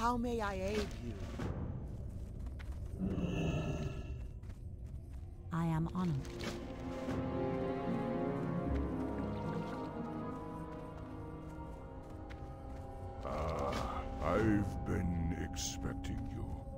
How may I aid you? I am honored. Ah, I've been expecting you.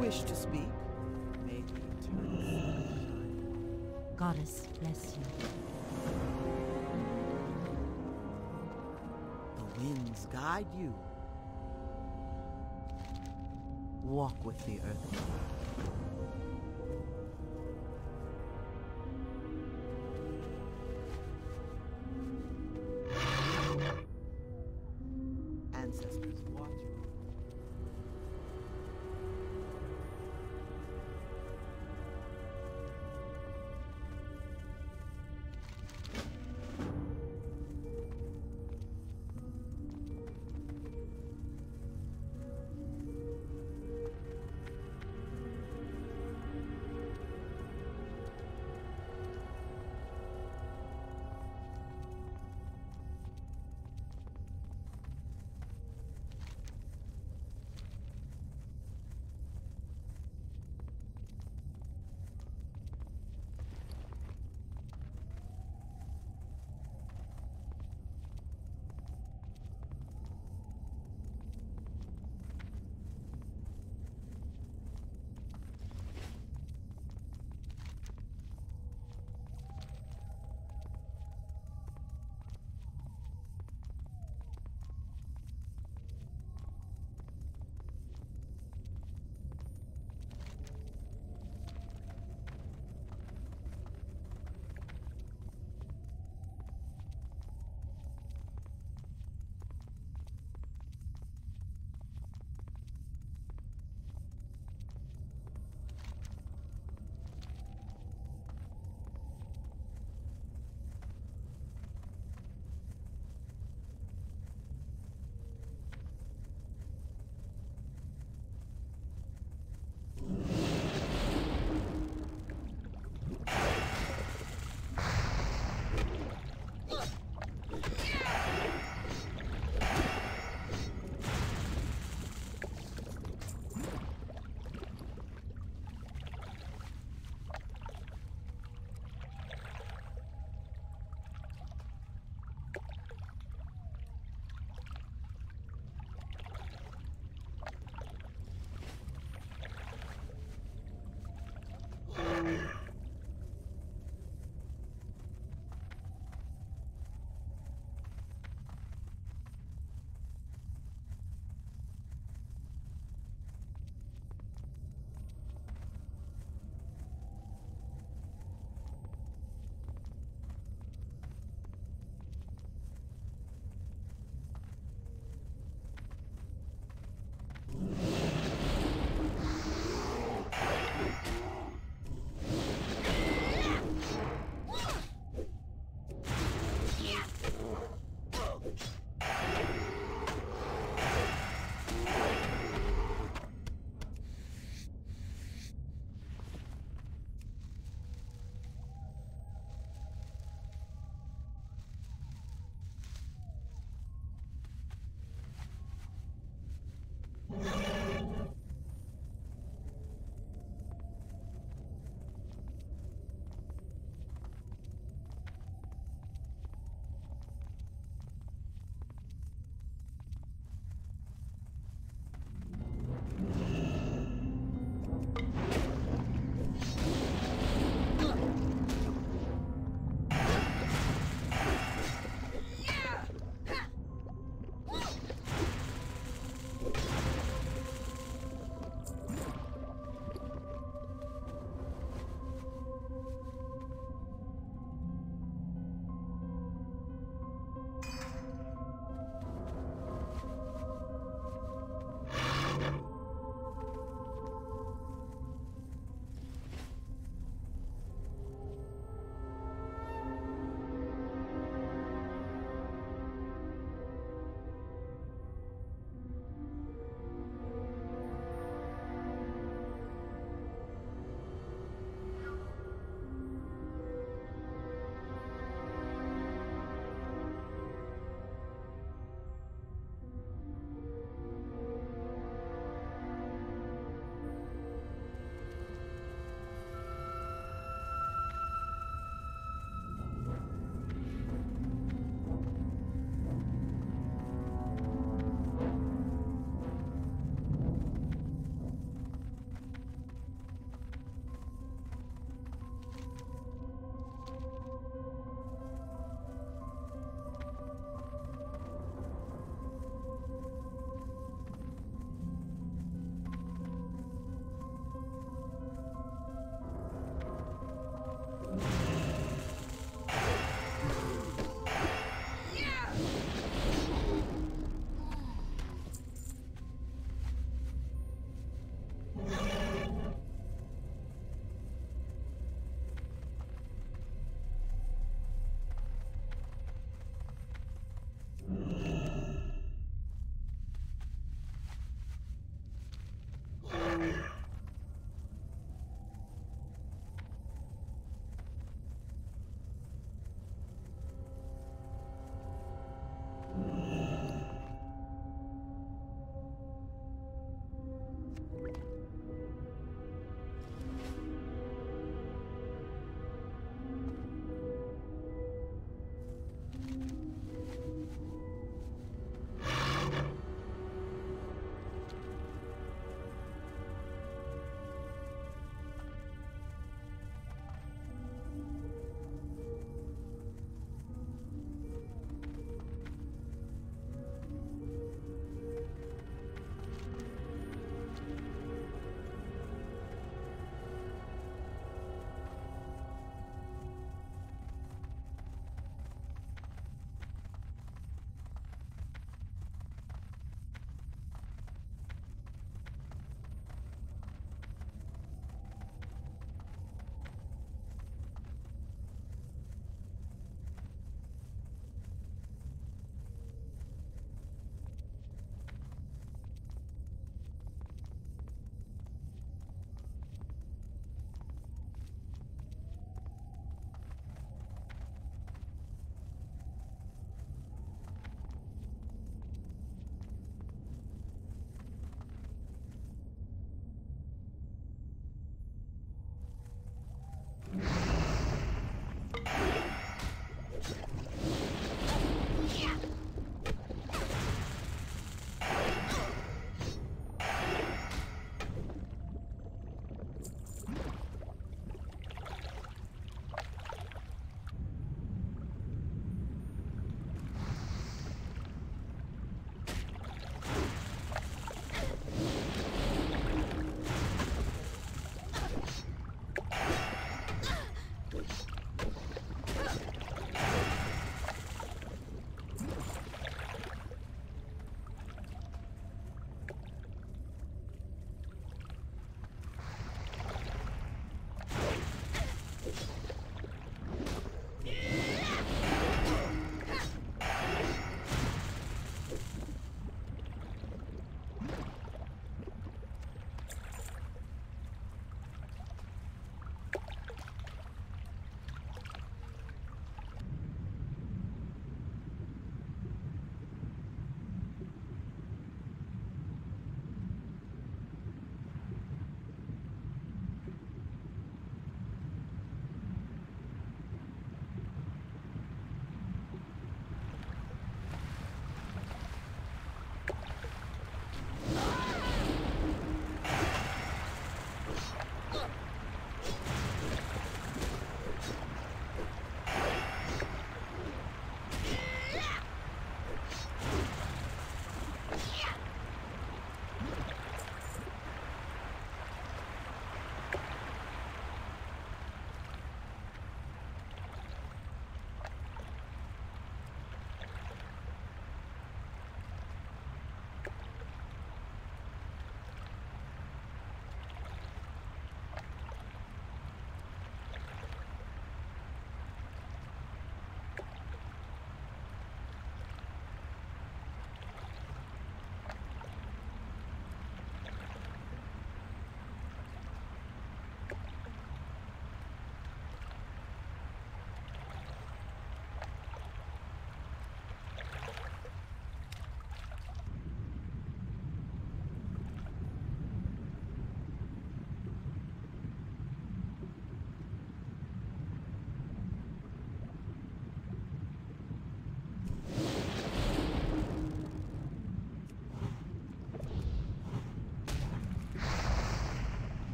Wish to speak, maybe Goddess bless you. The winds guide you. Walk with the earth.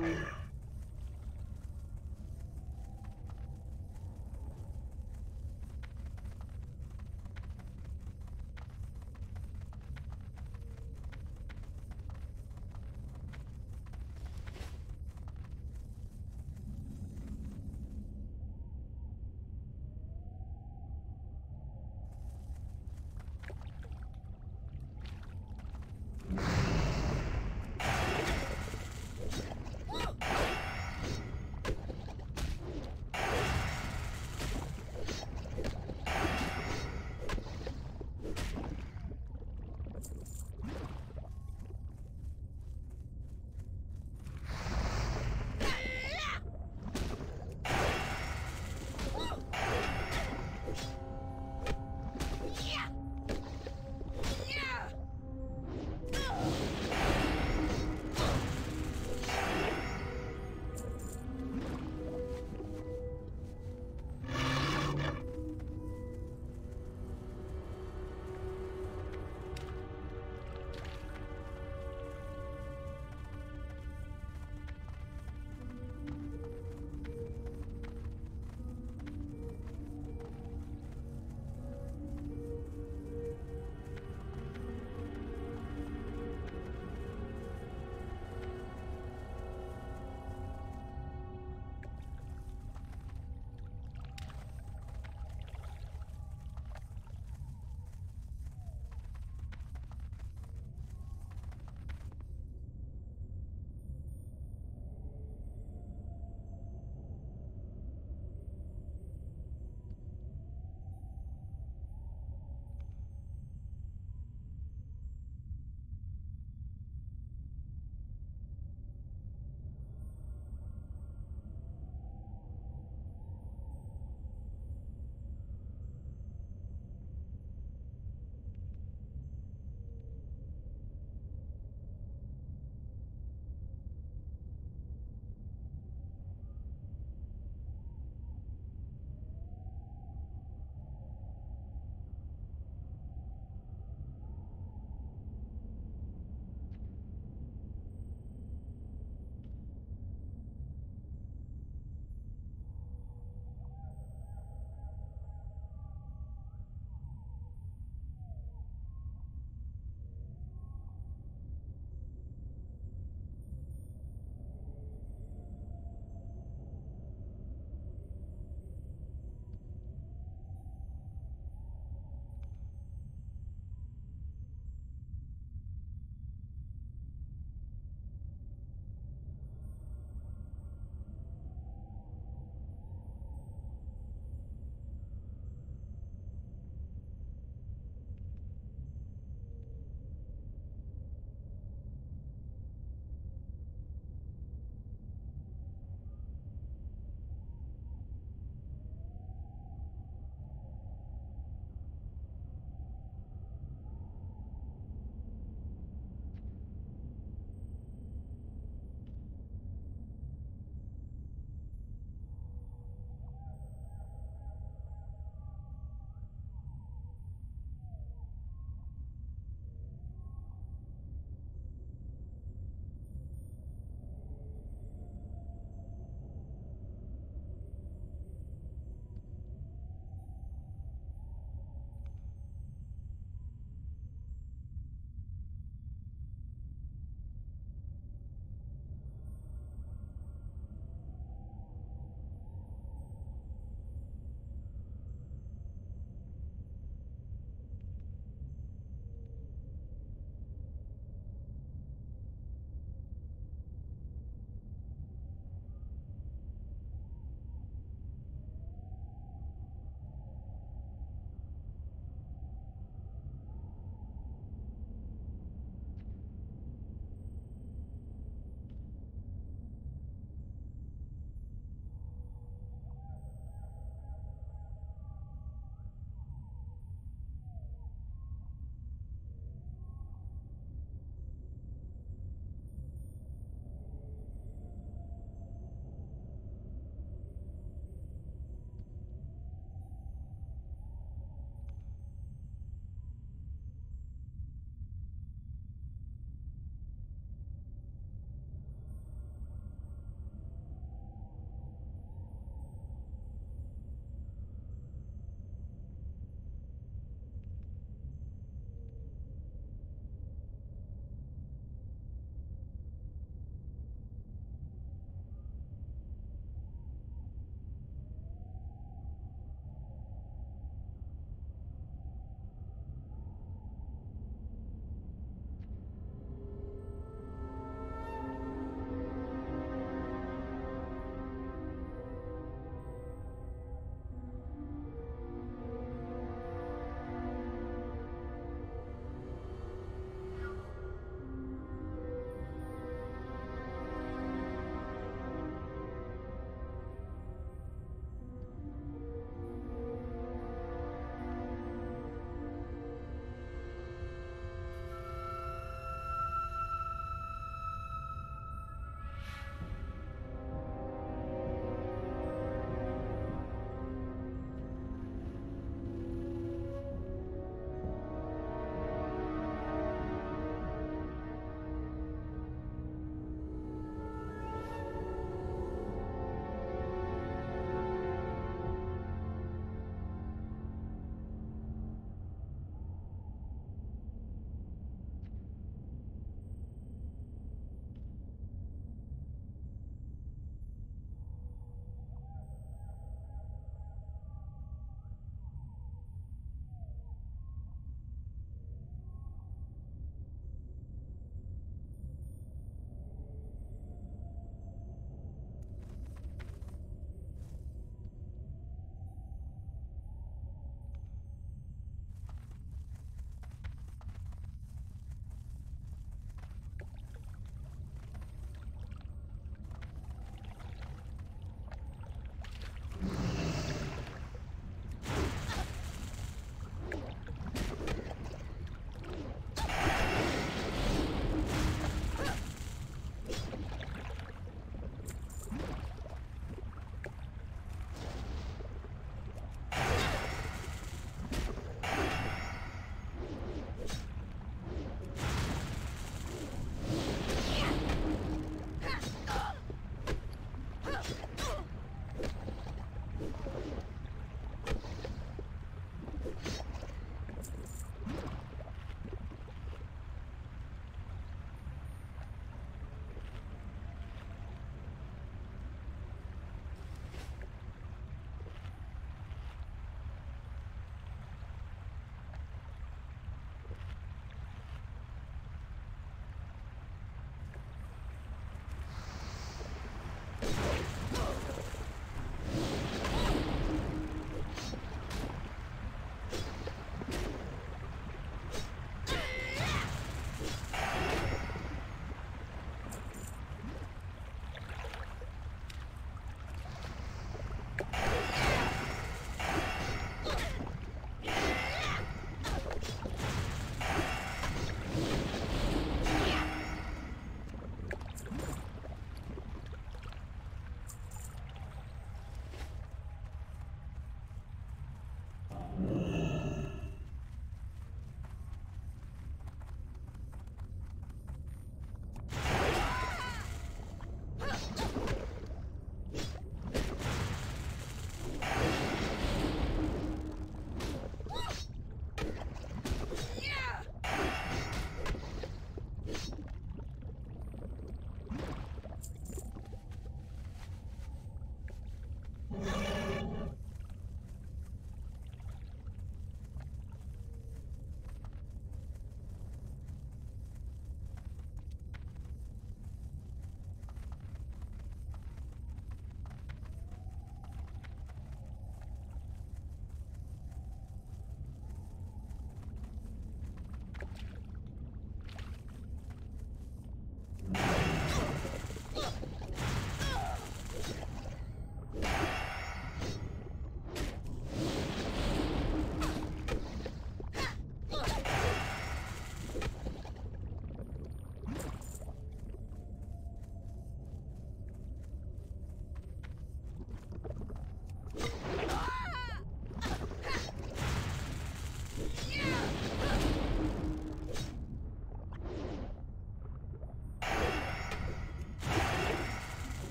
Yeah.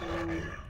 Yeah.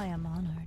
I am honored.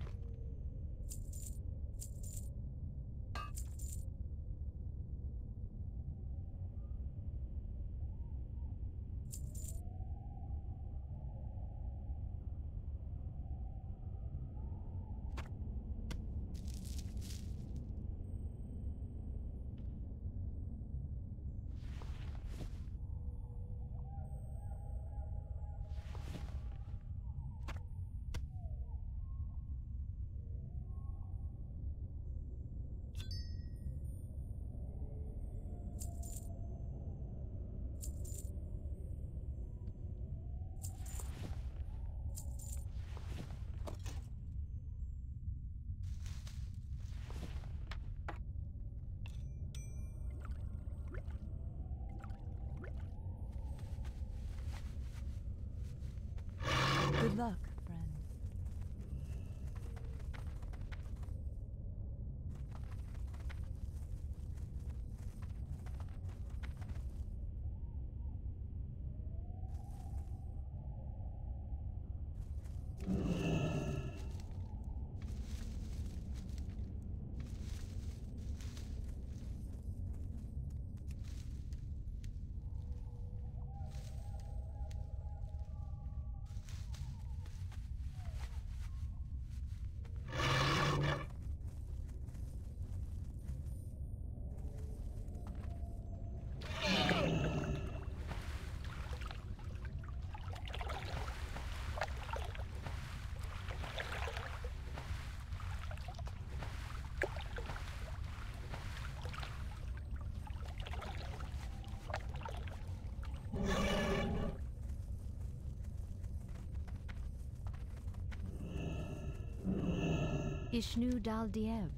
Ishnu Dal Dieb.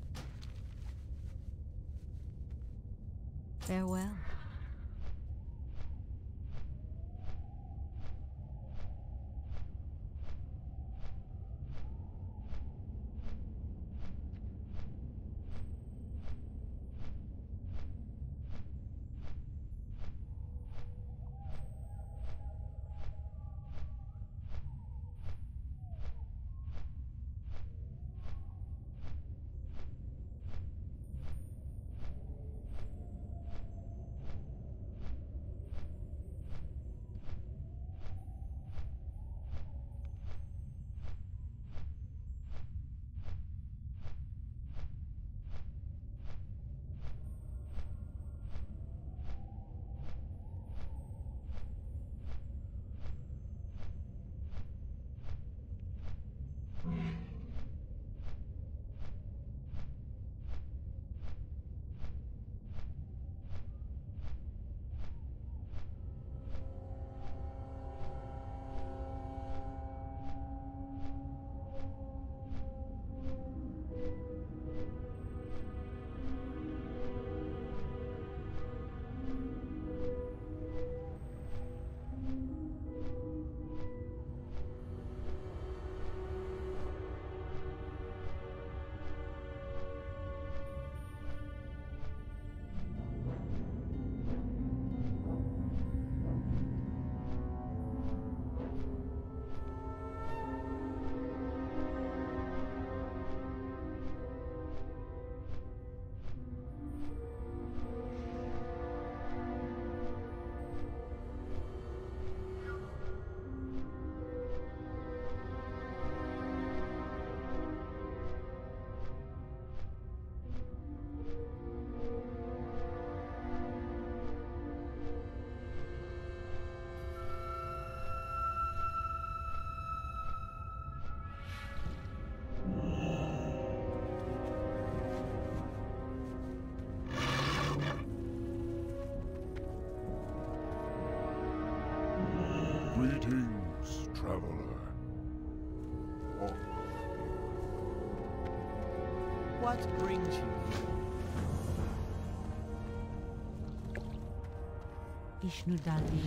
Farewell. What brings you here?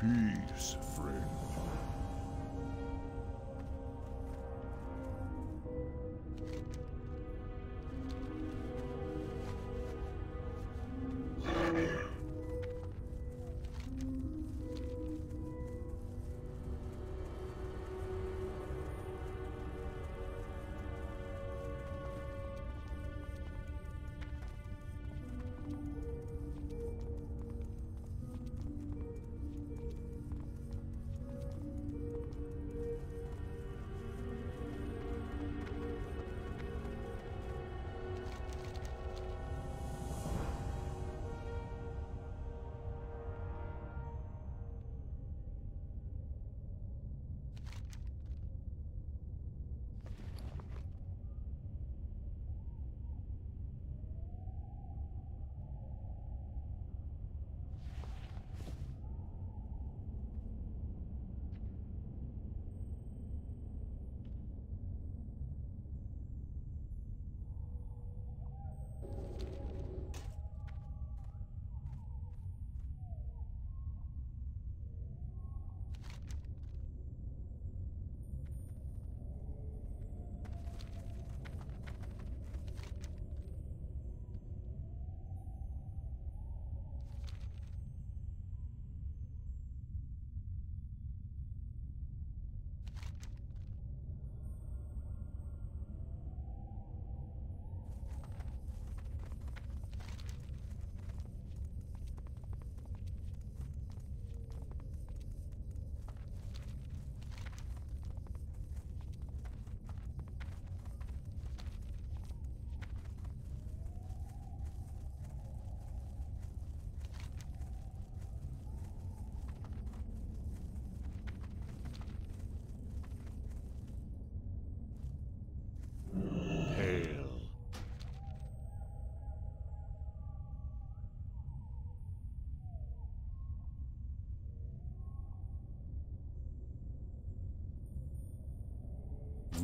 Peace, friend.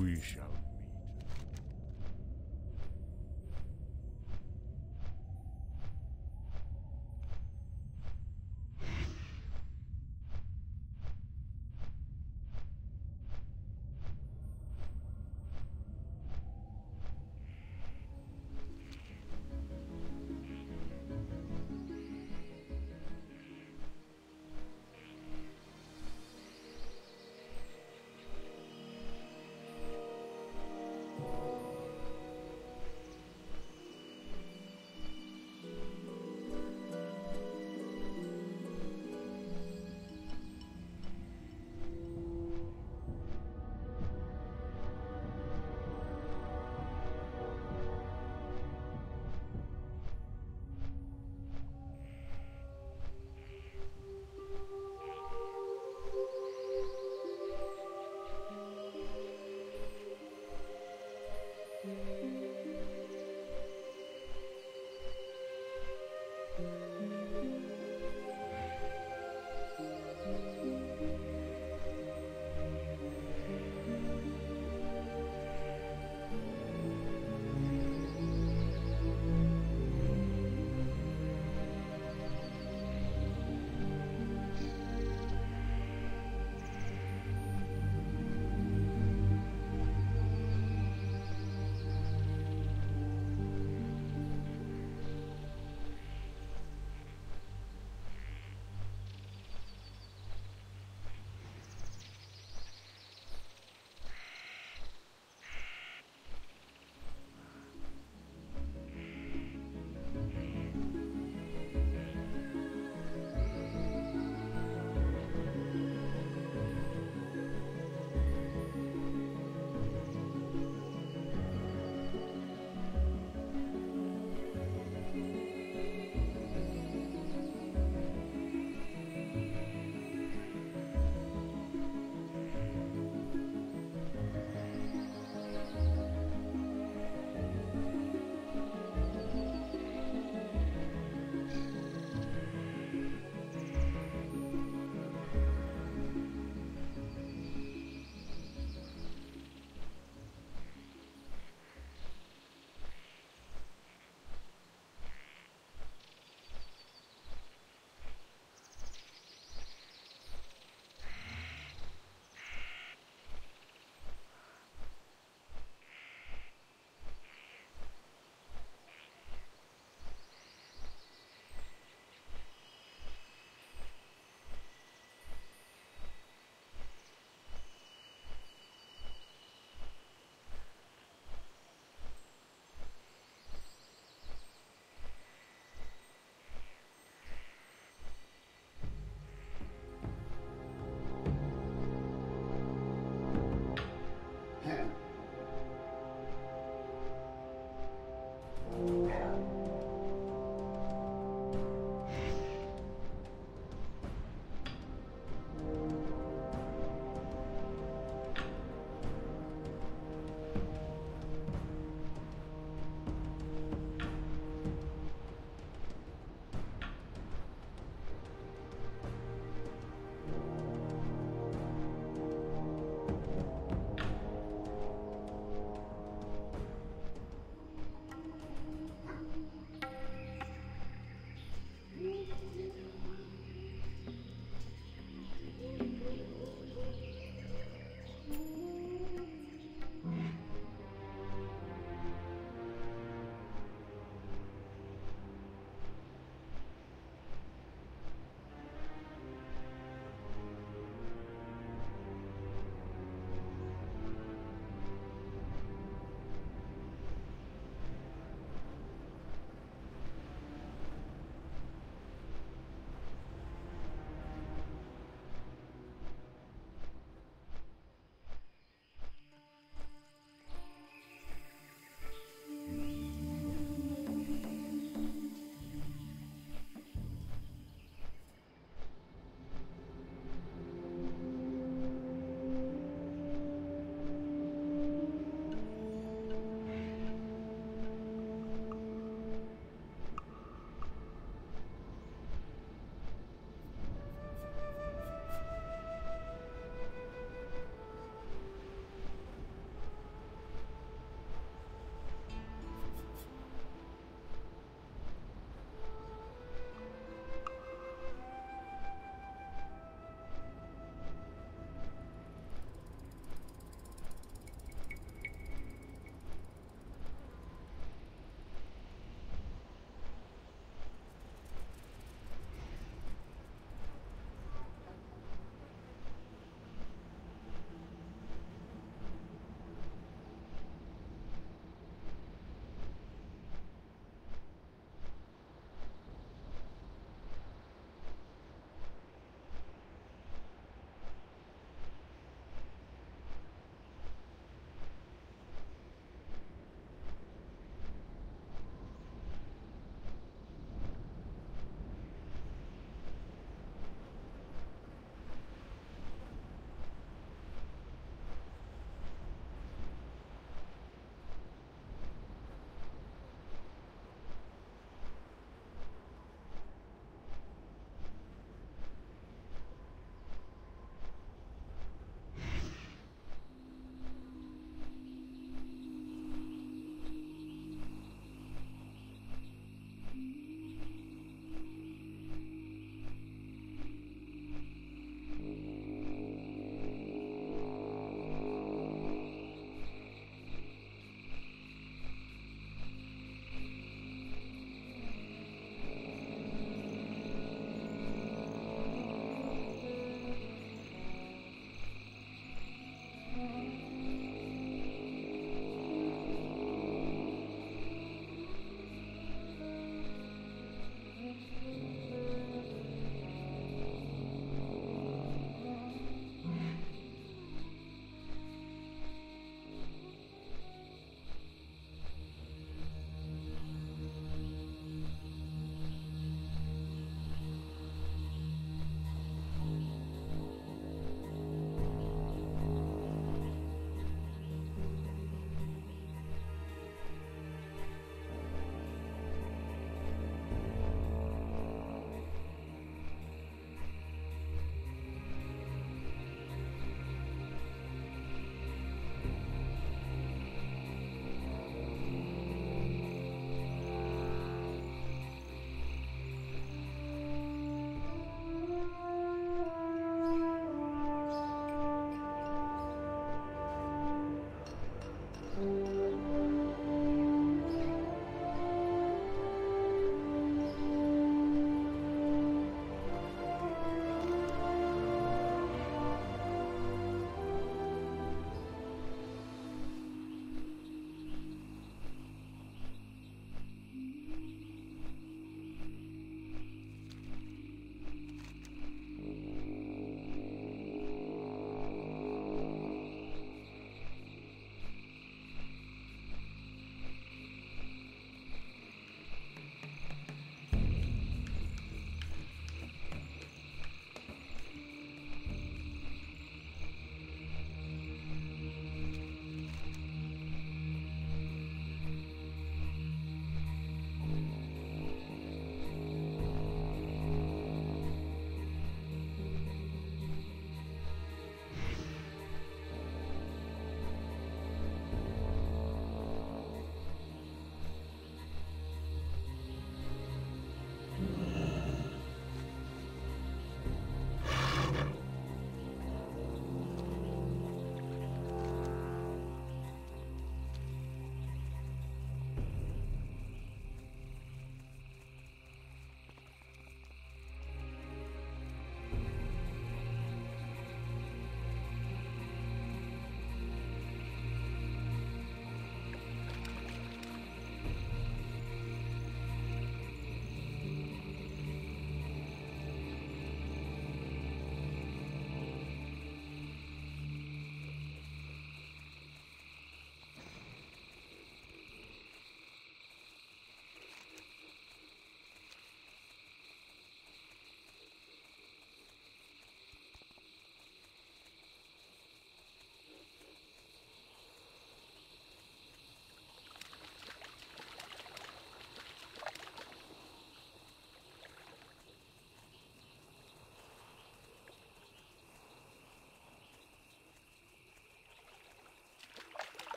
We shall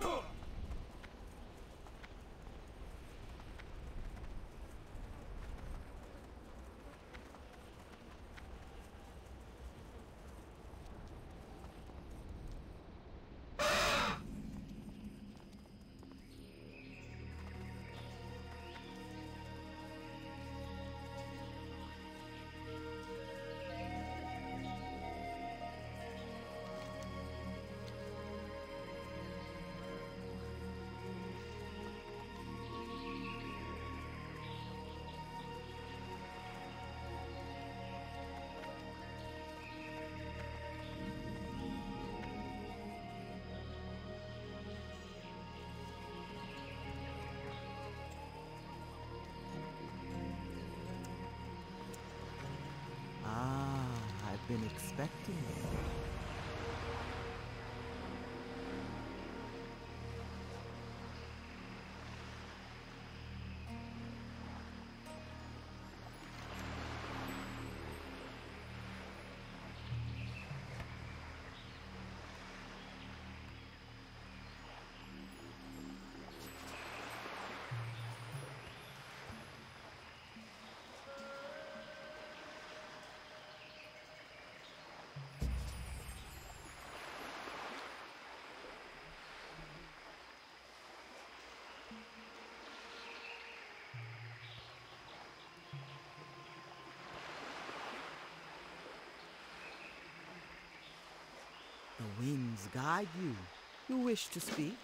¡No! Been expecting you. Winds guide you. You wish to speak?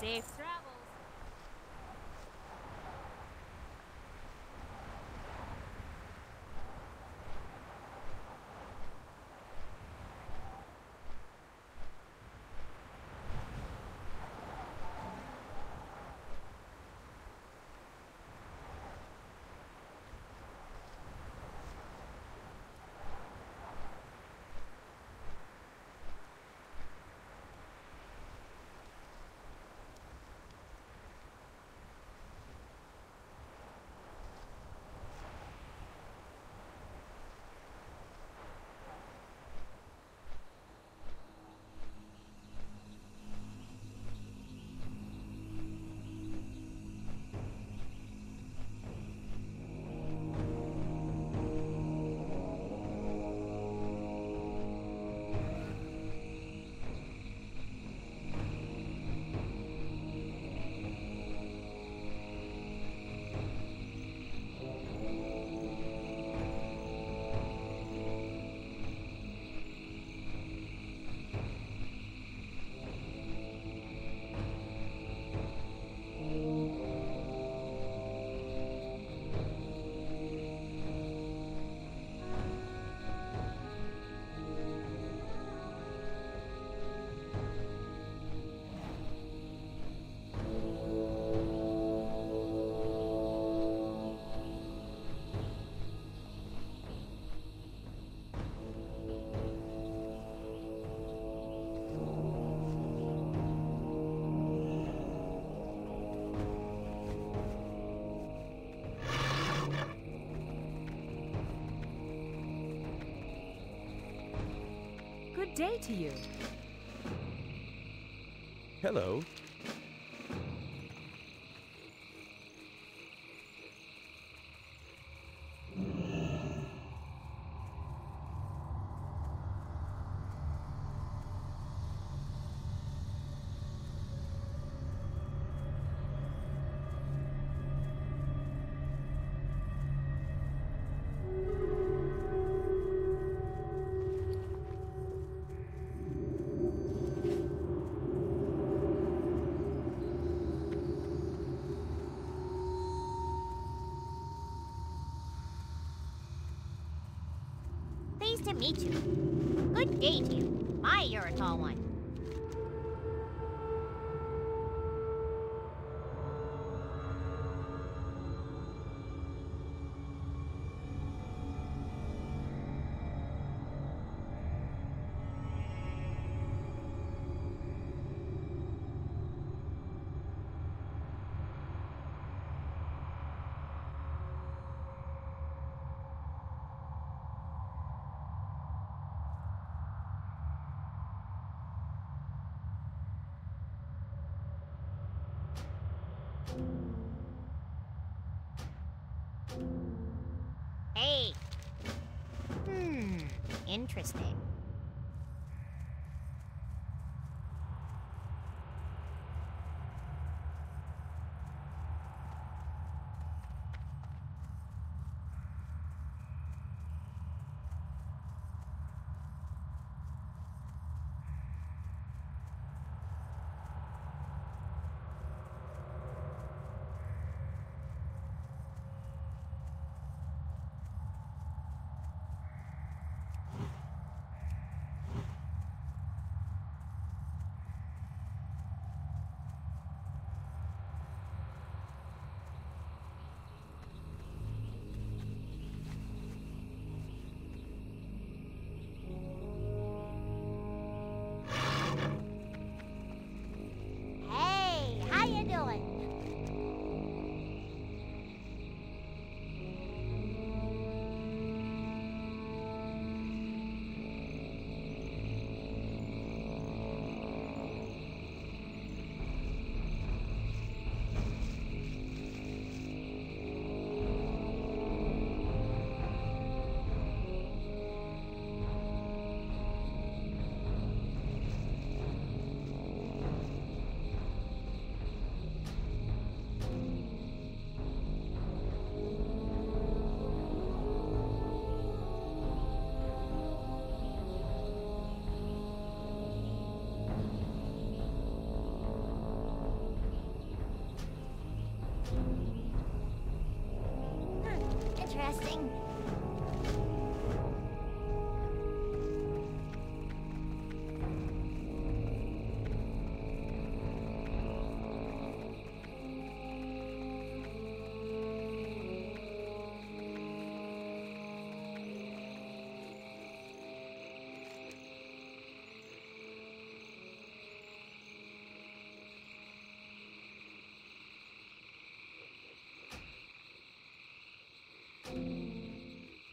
Safe travels. Day to you. Hello. Pleased to meet you. Good day to you. My, you're a tall one.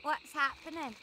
What's happening?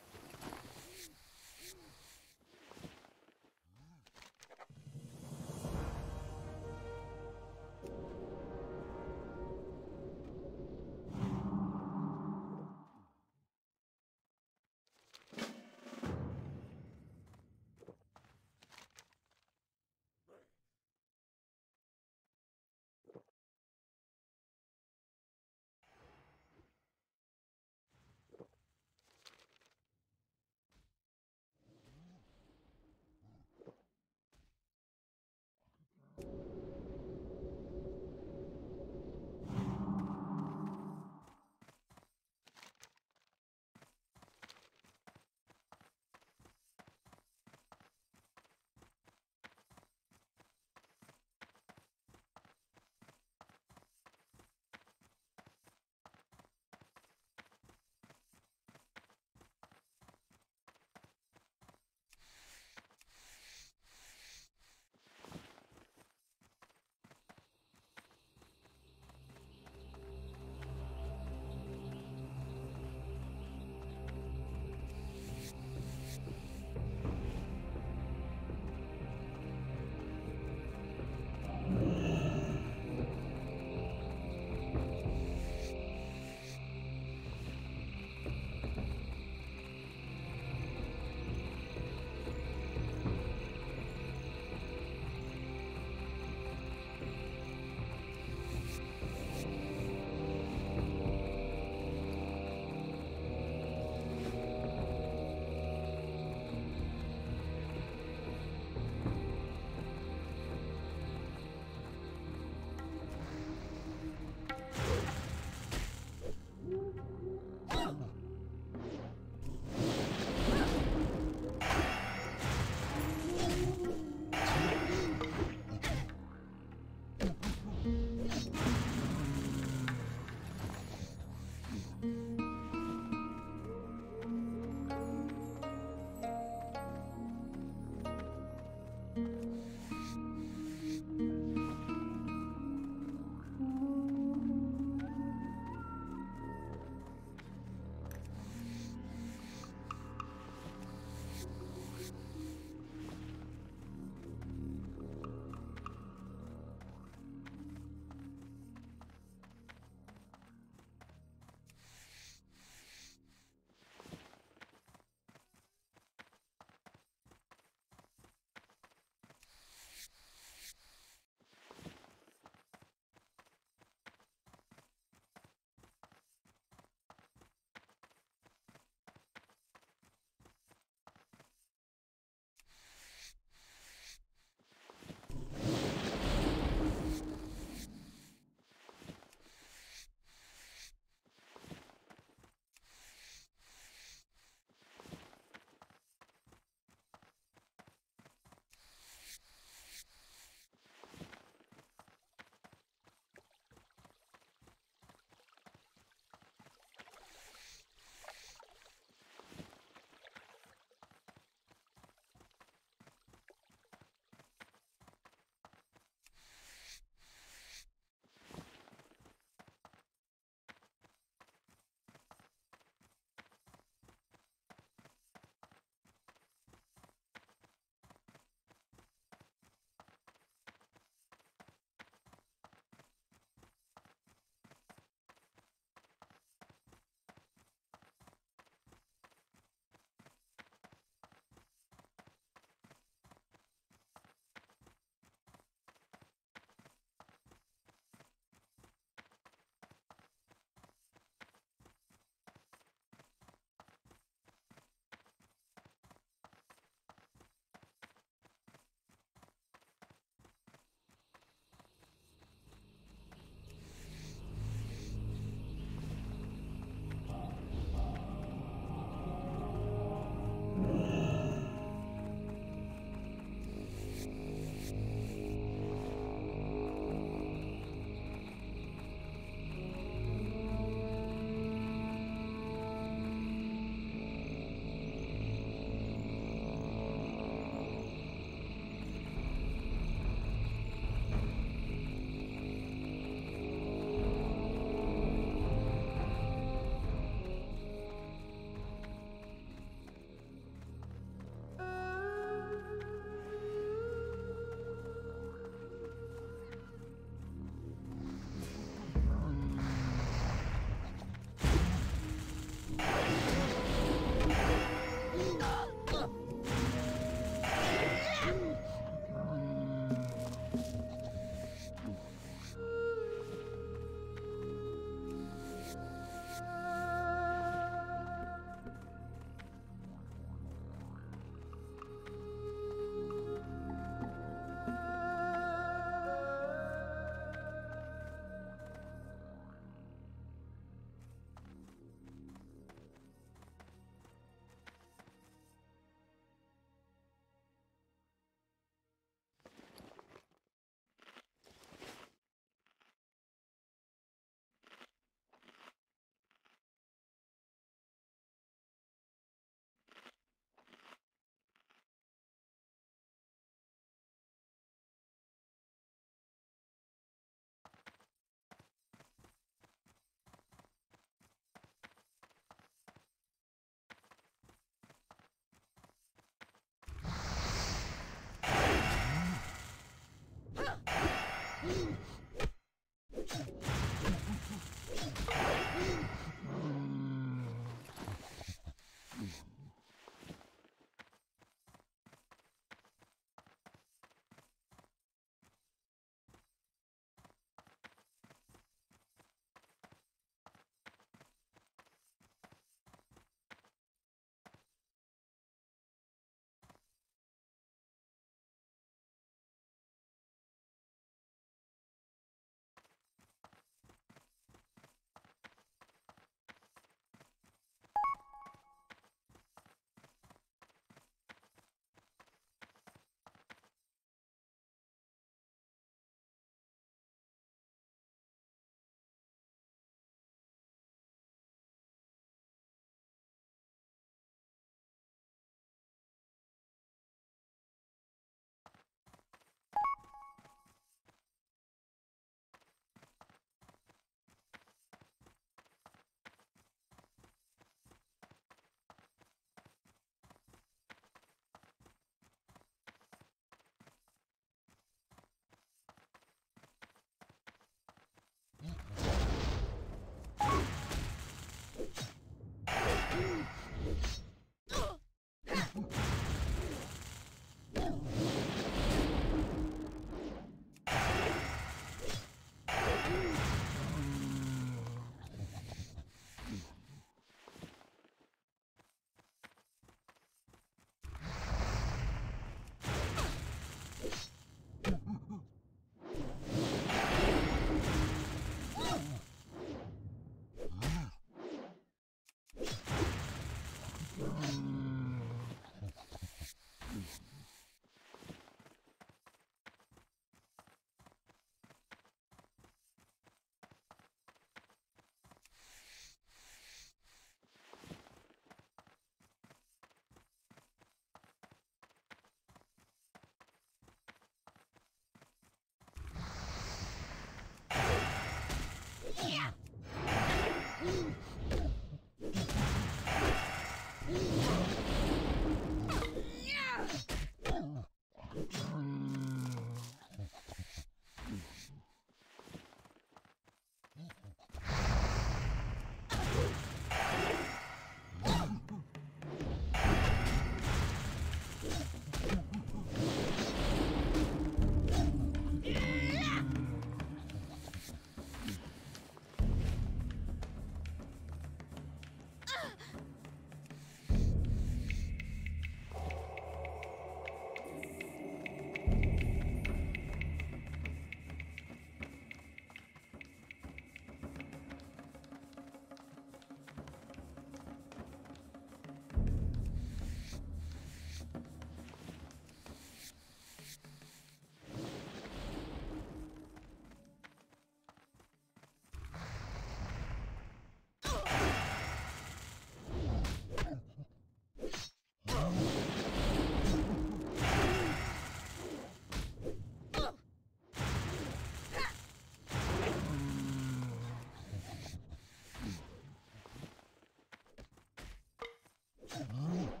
Oh.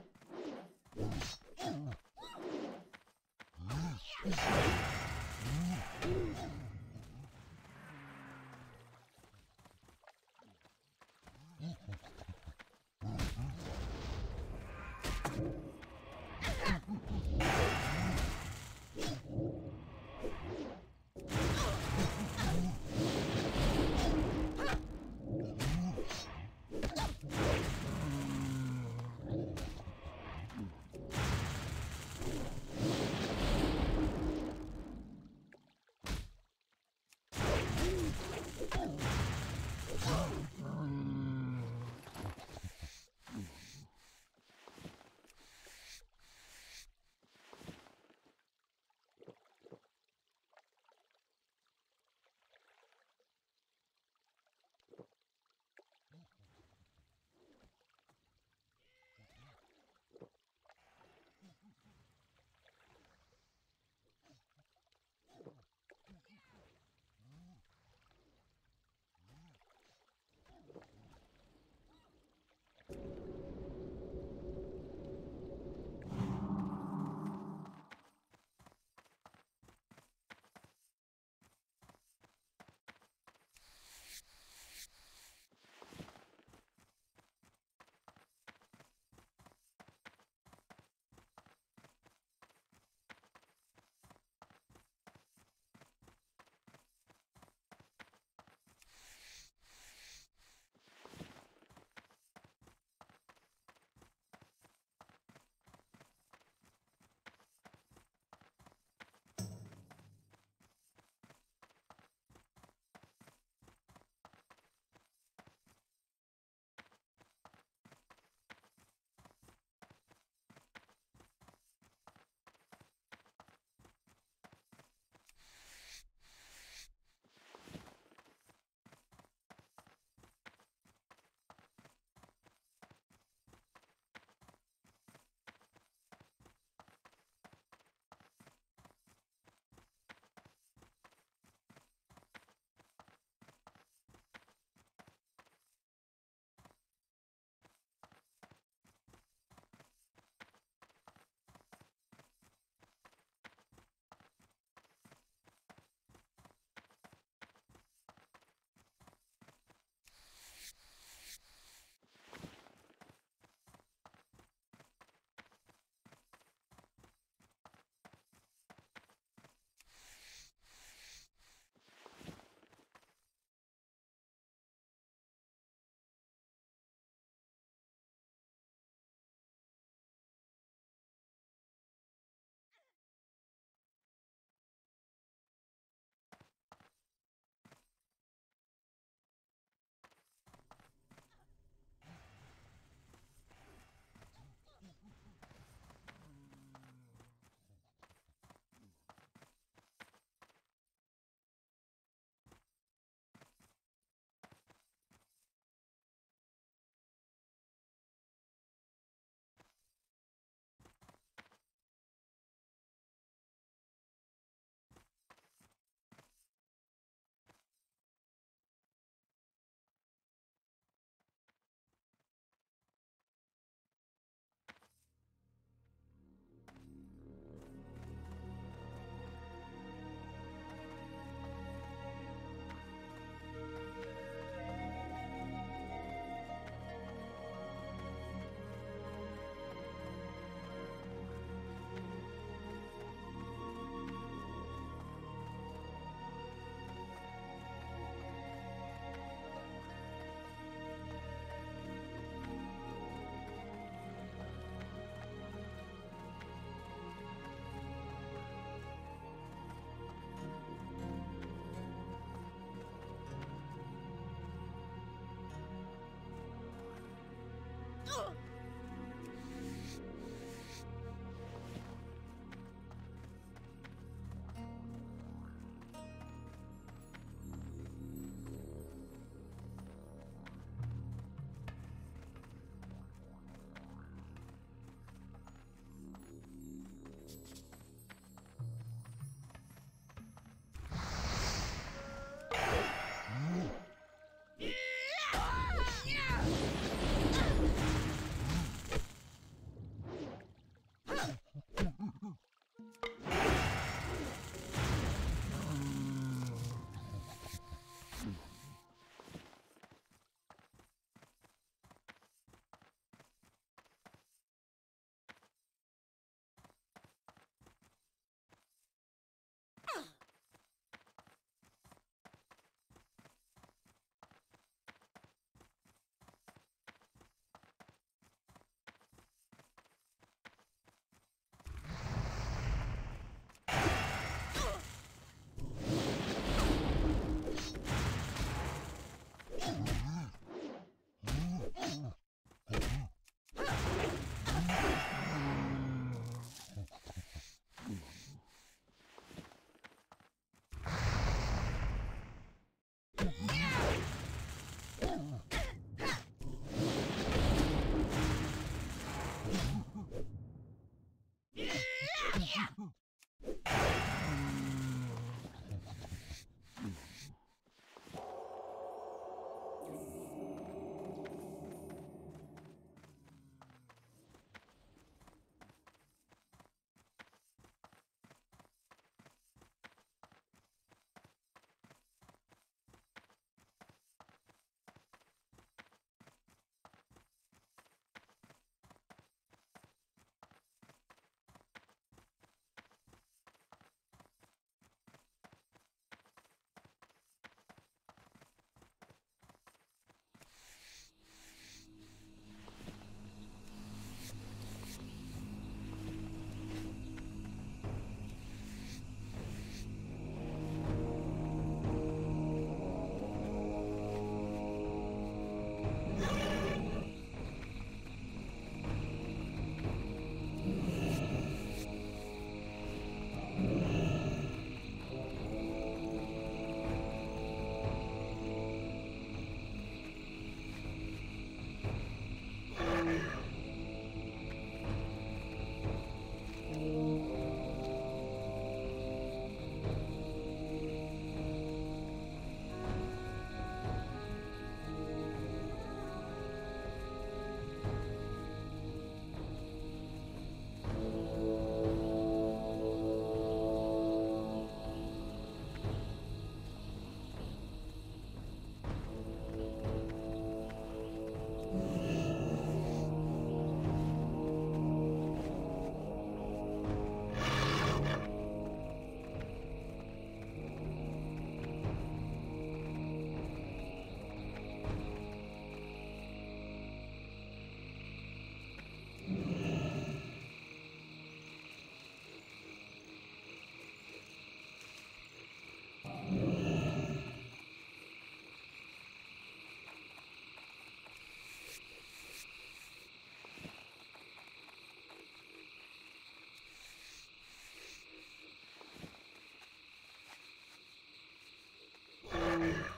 Um,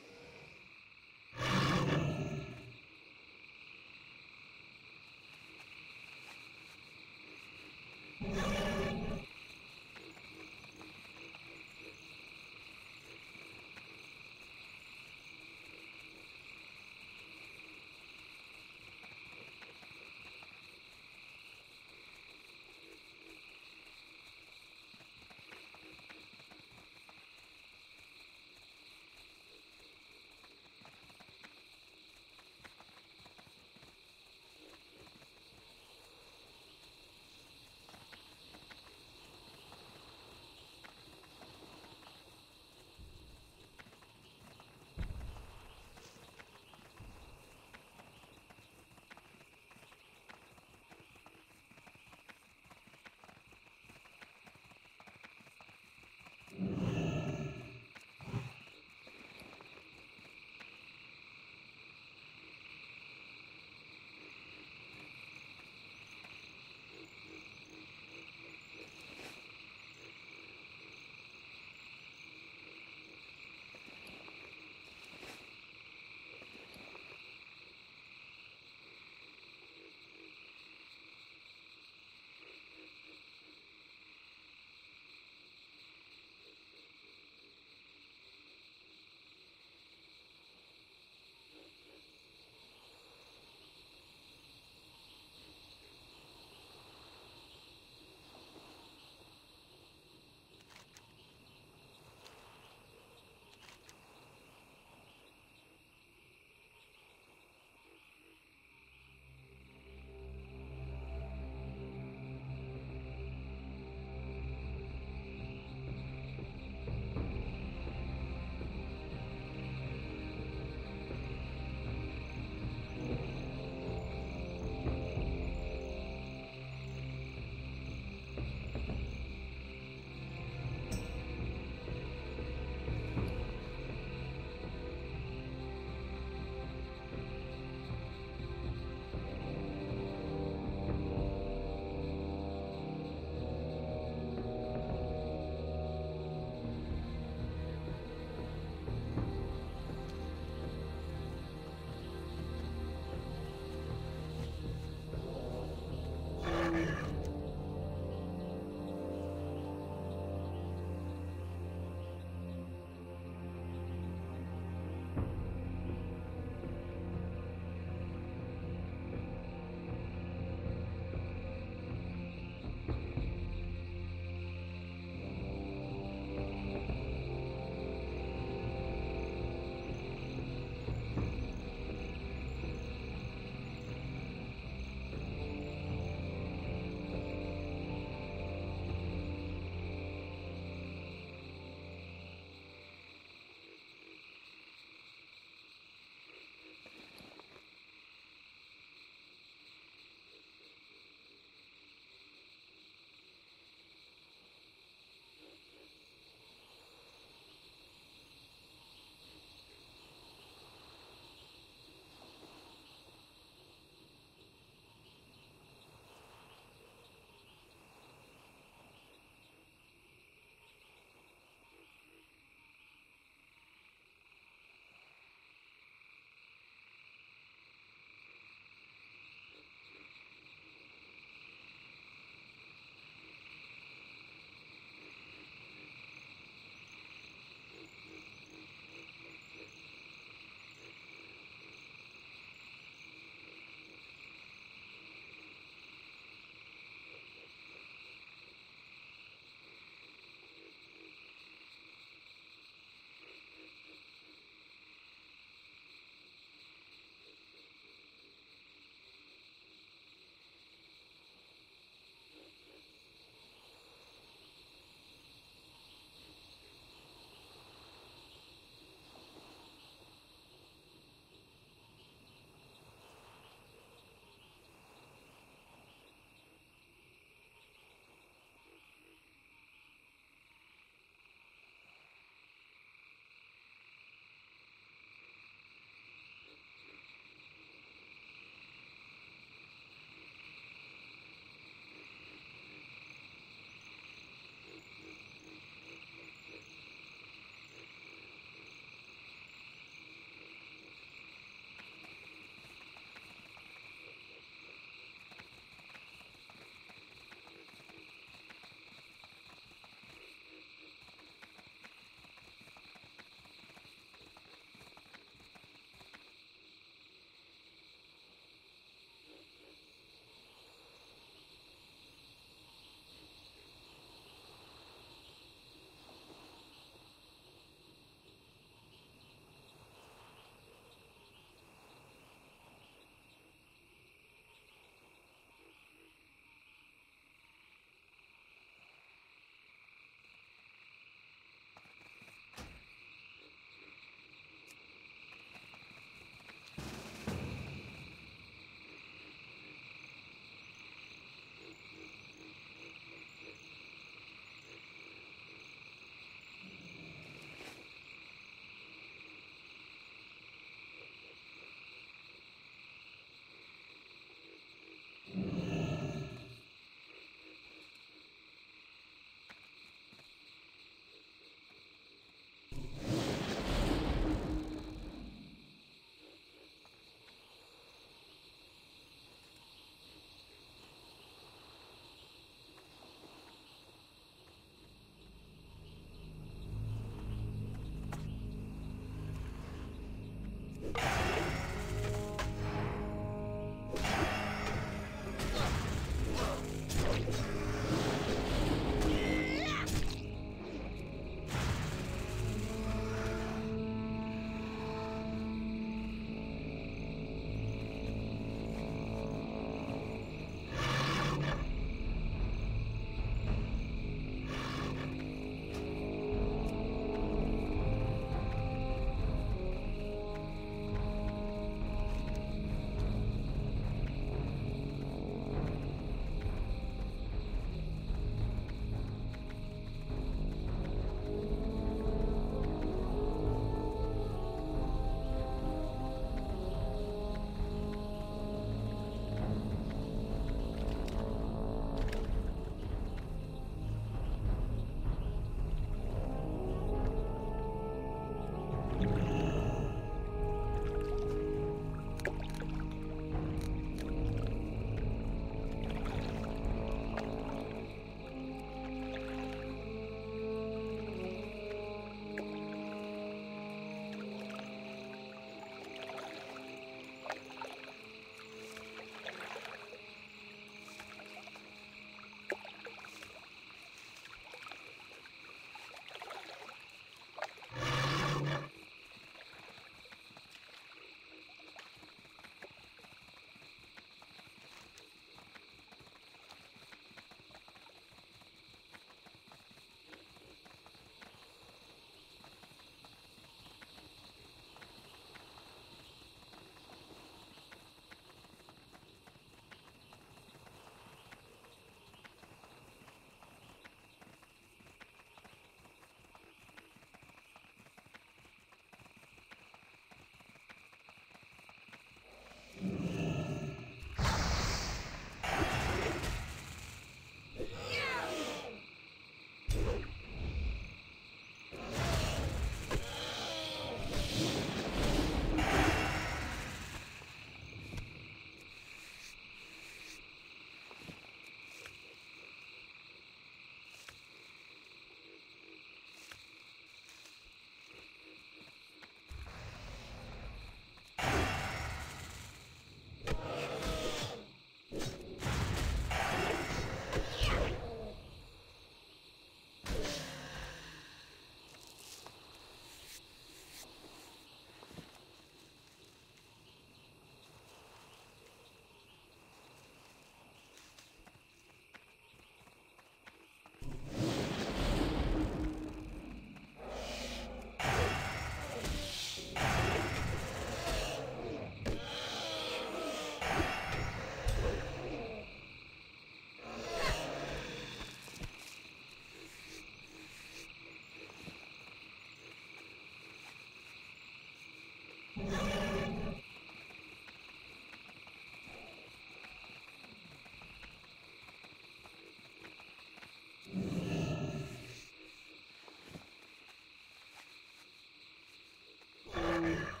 The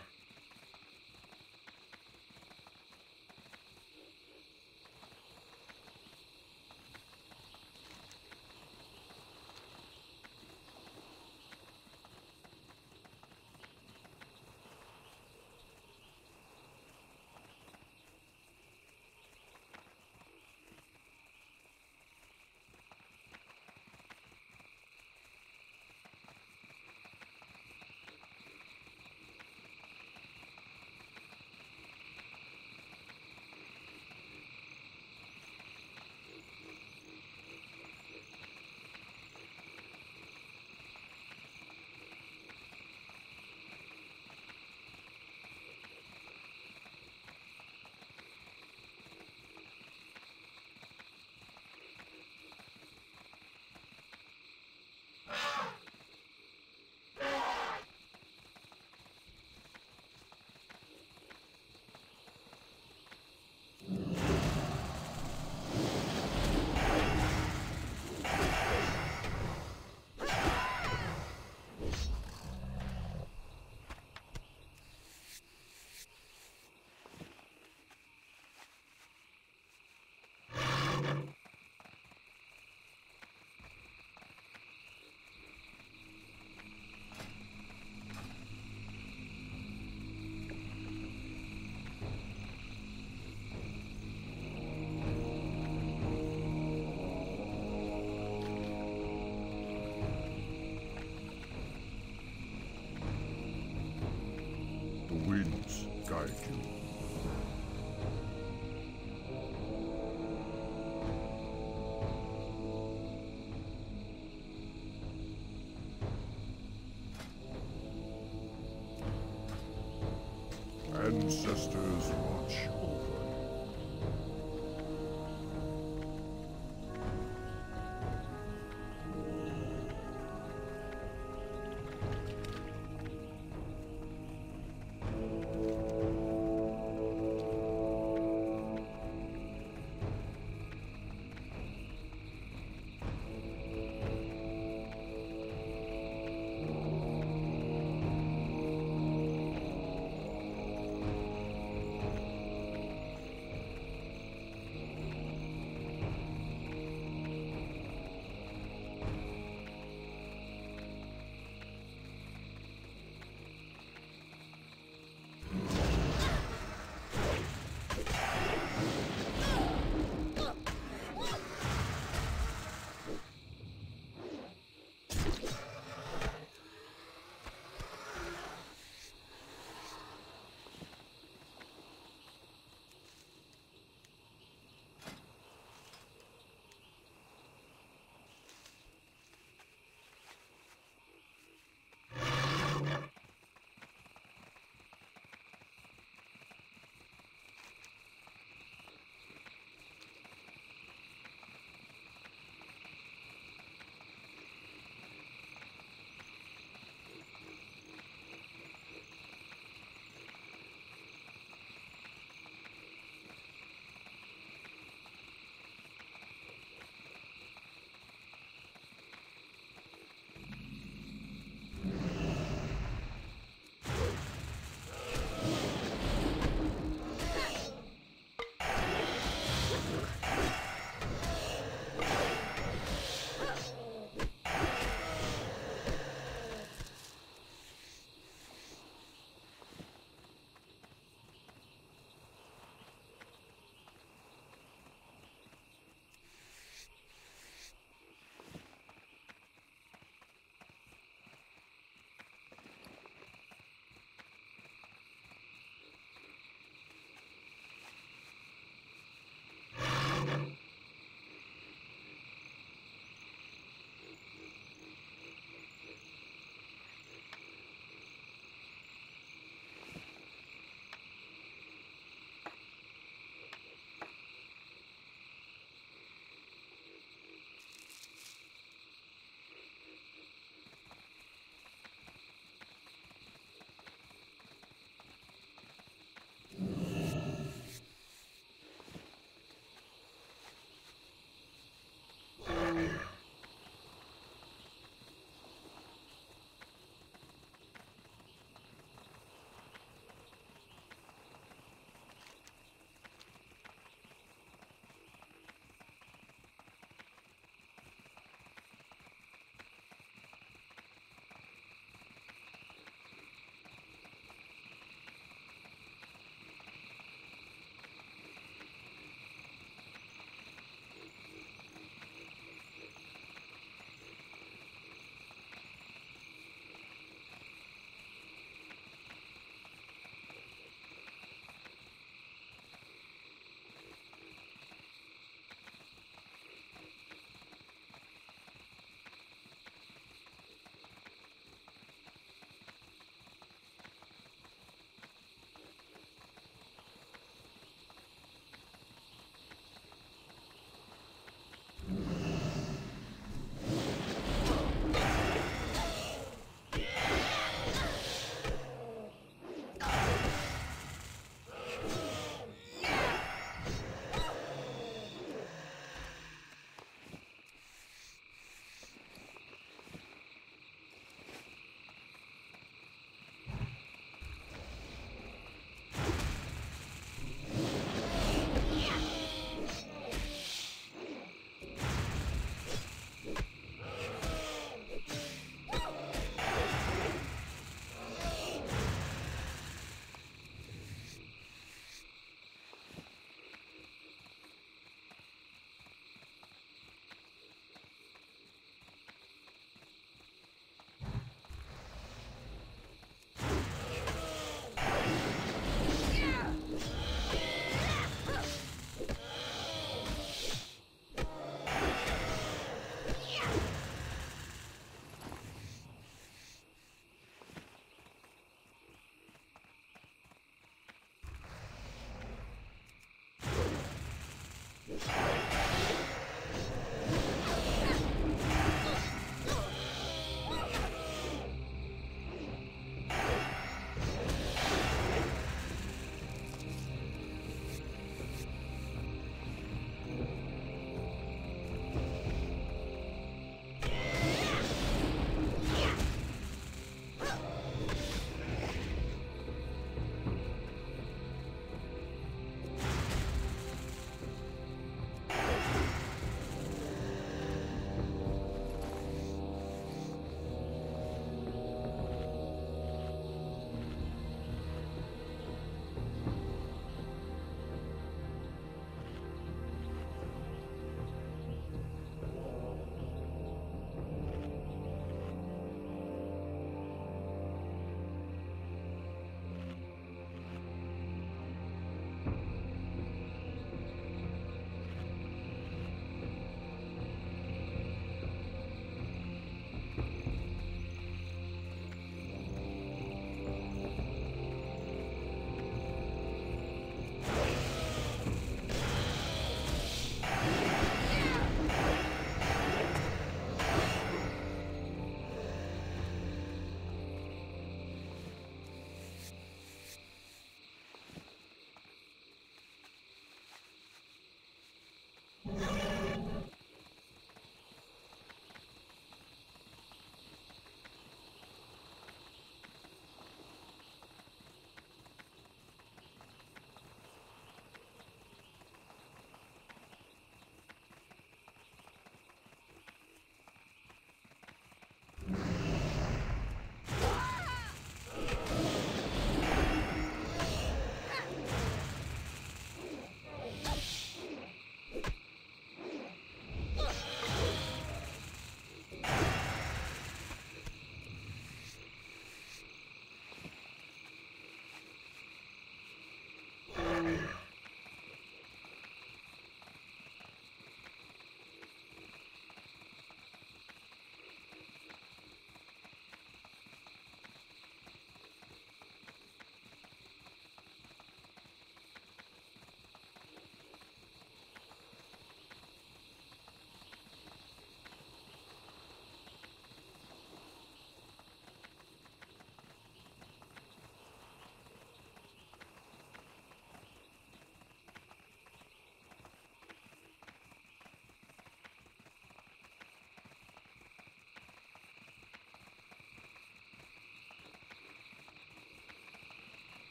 guide you. Ancestors watch Bye. um,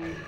Thank you.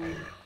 Thank you.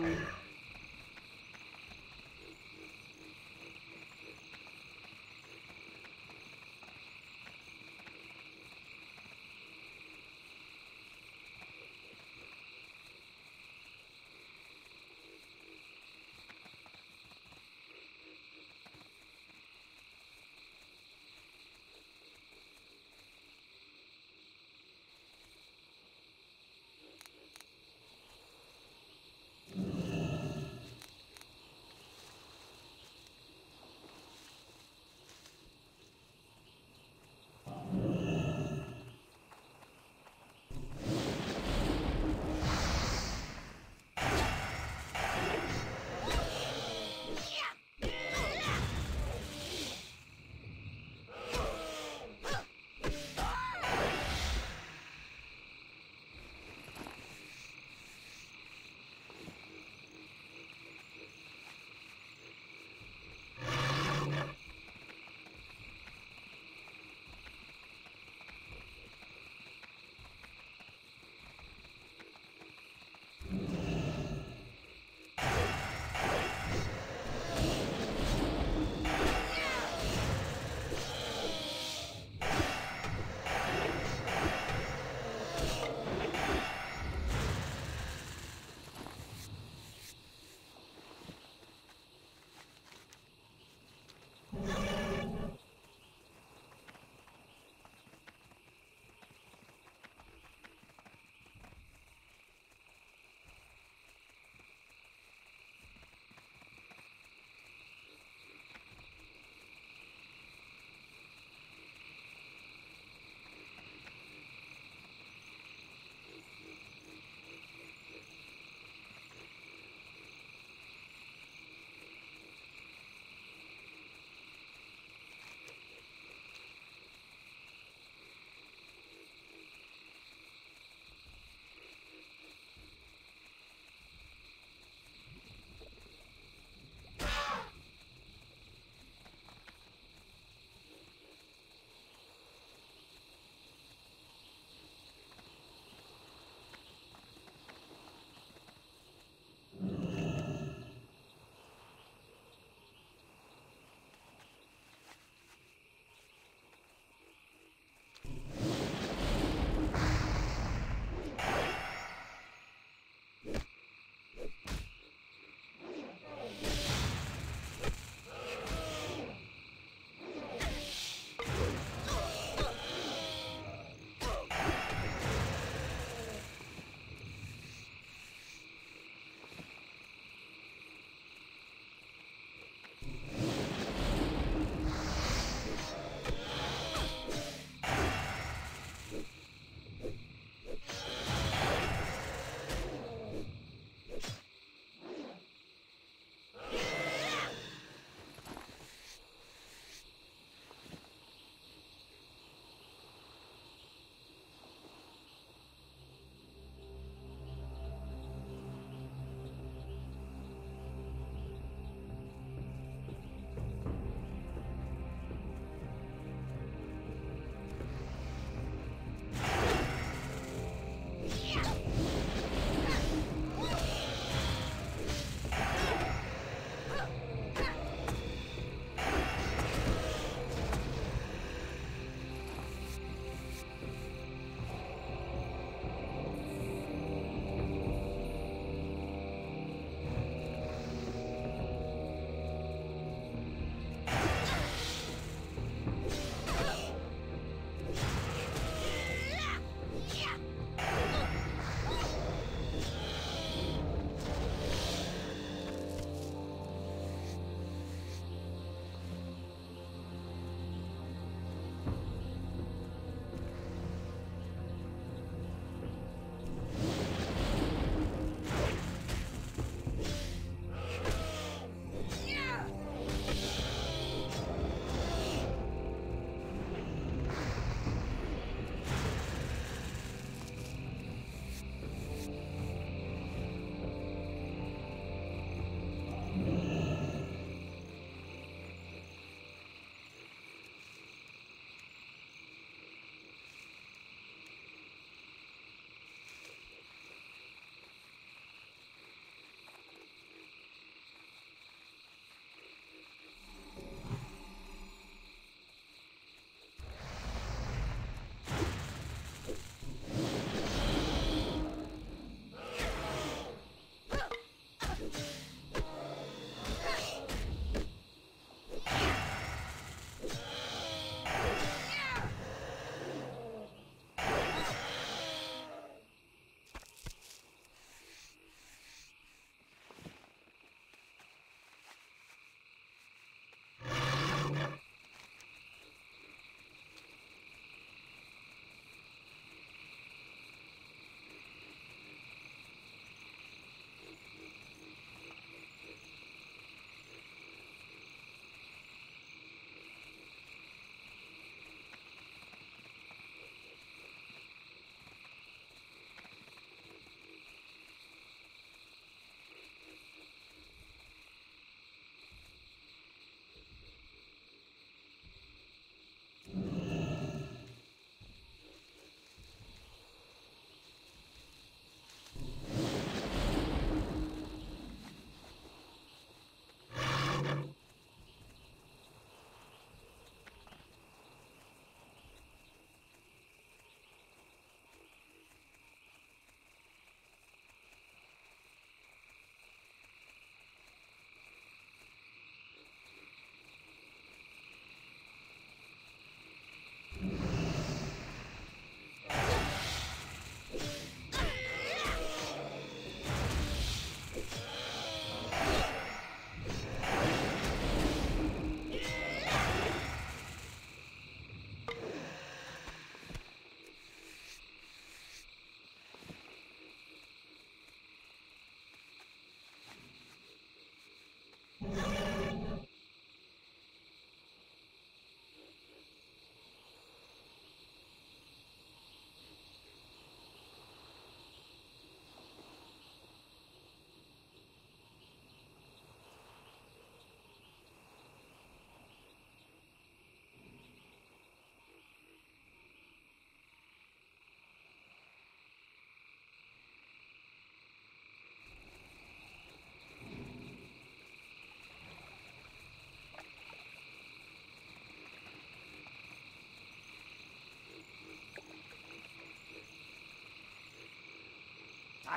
Bye.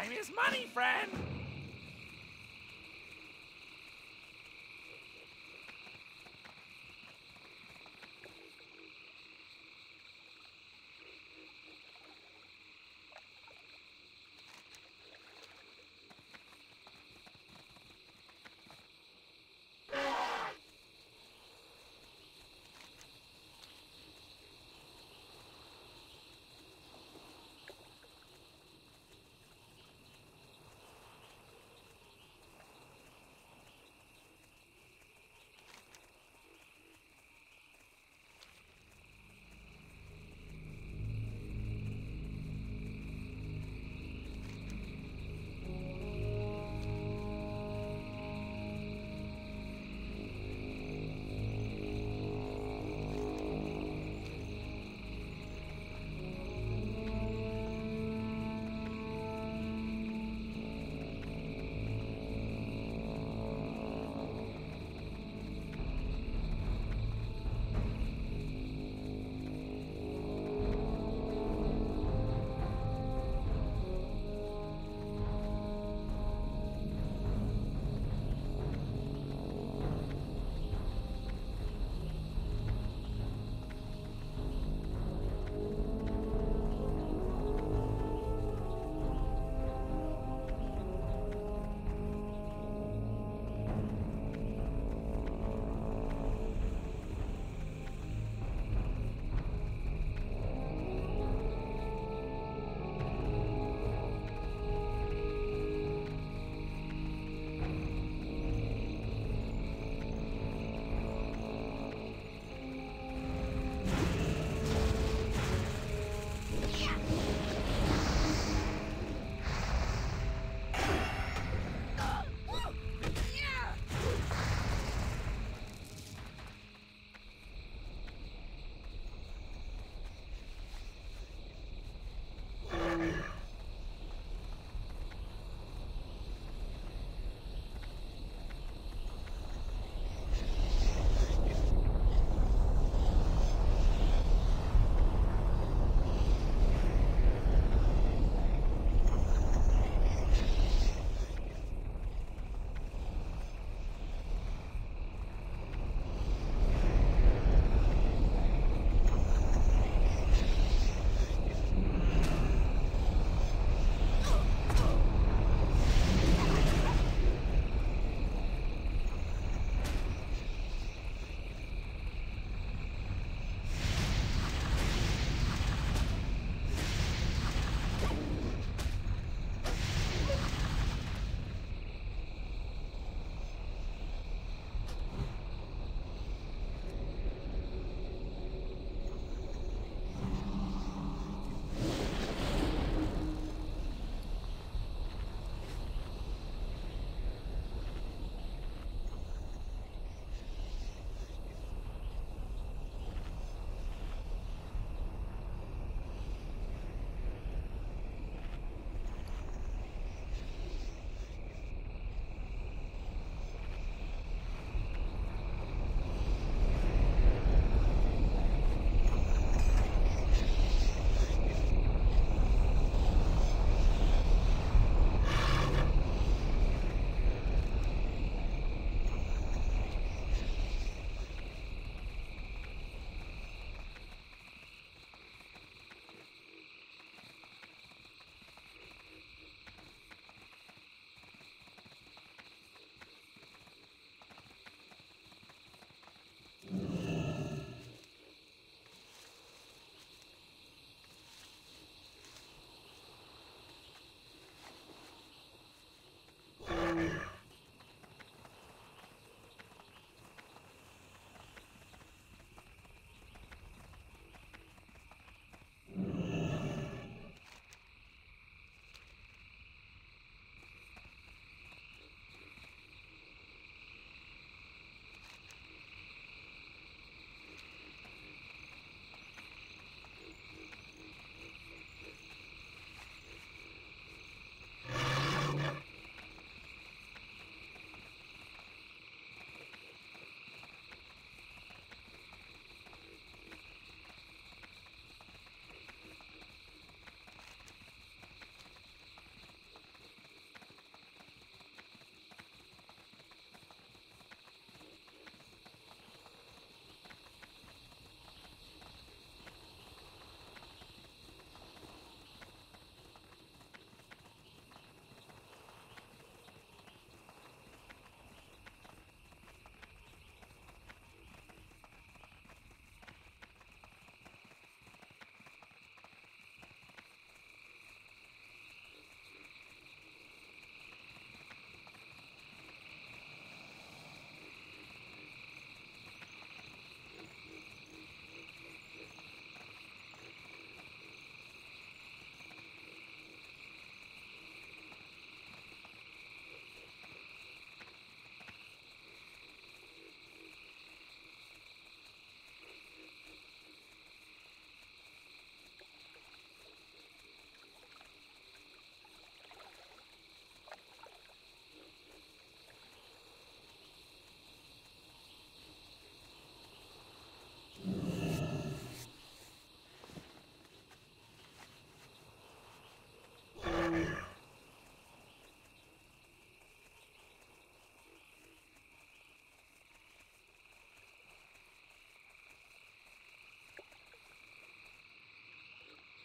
Time is money, friend!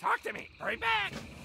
Talk to me! Hurry back!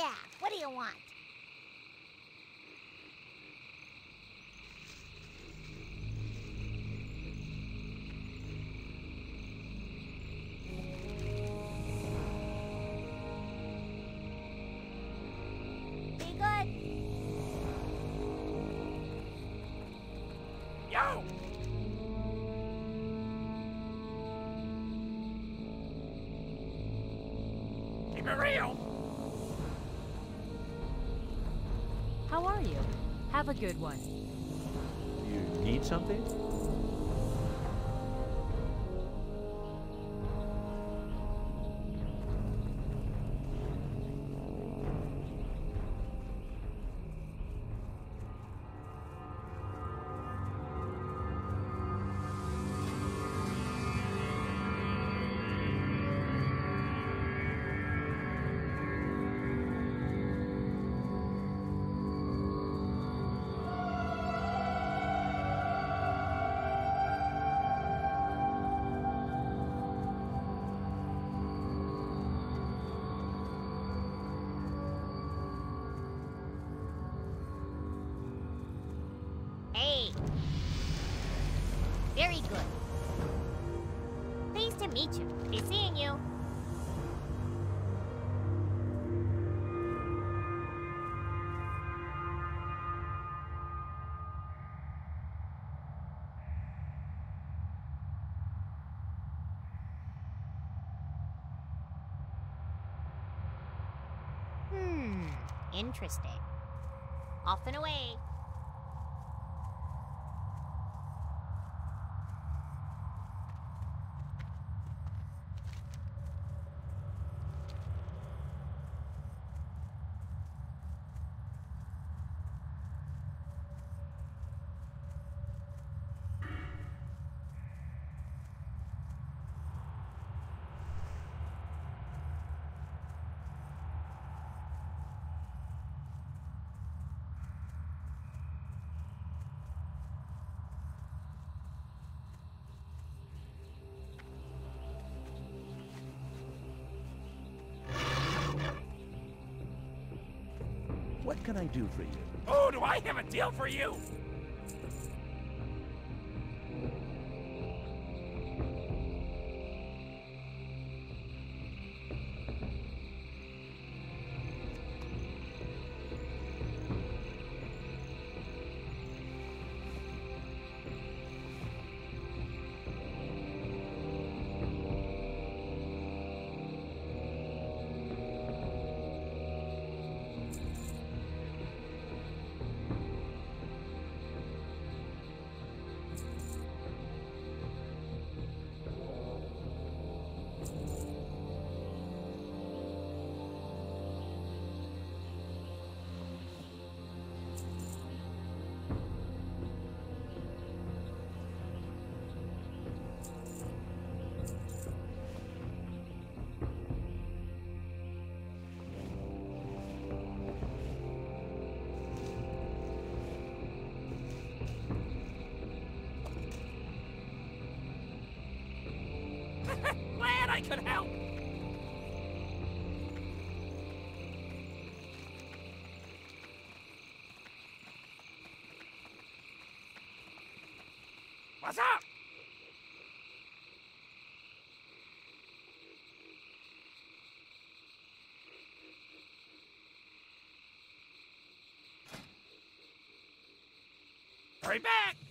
Yeah, what do you want? Have a good one. You need something? Be seeing you. Hmm. Interesting. Off and away. Do for you? Oh, do I have a deal for you? Hurry back!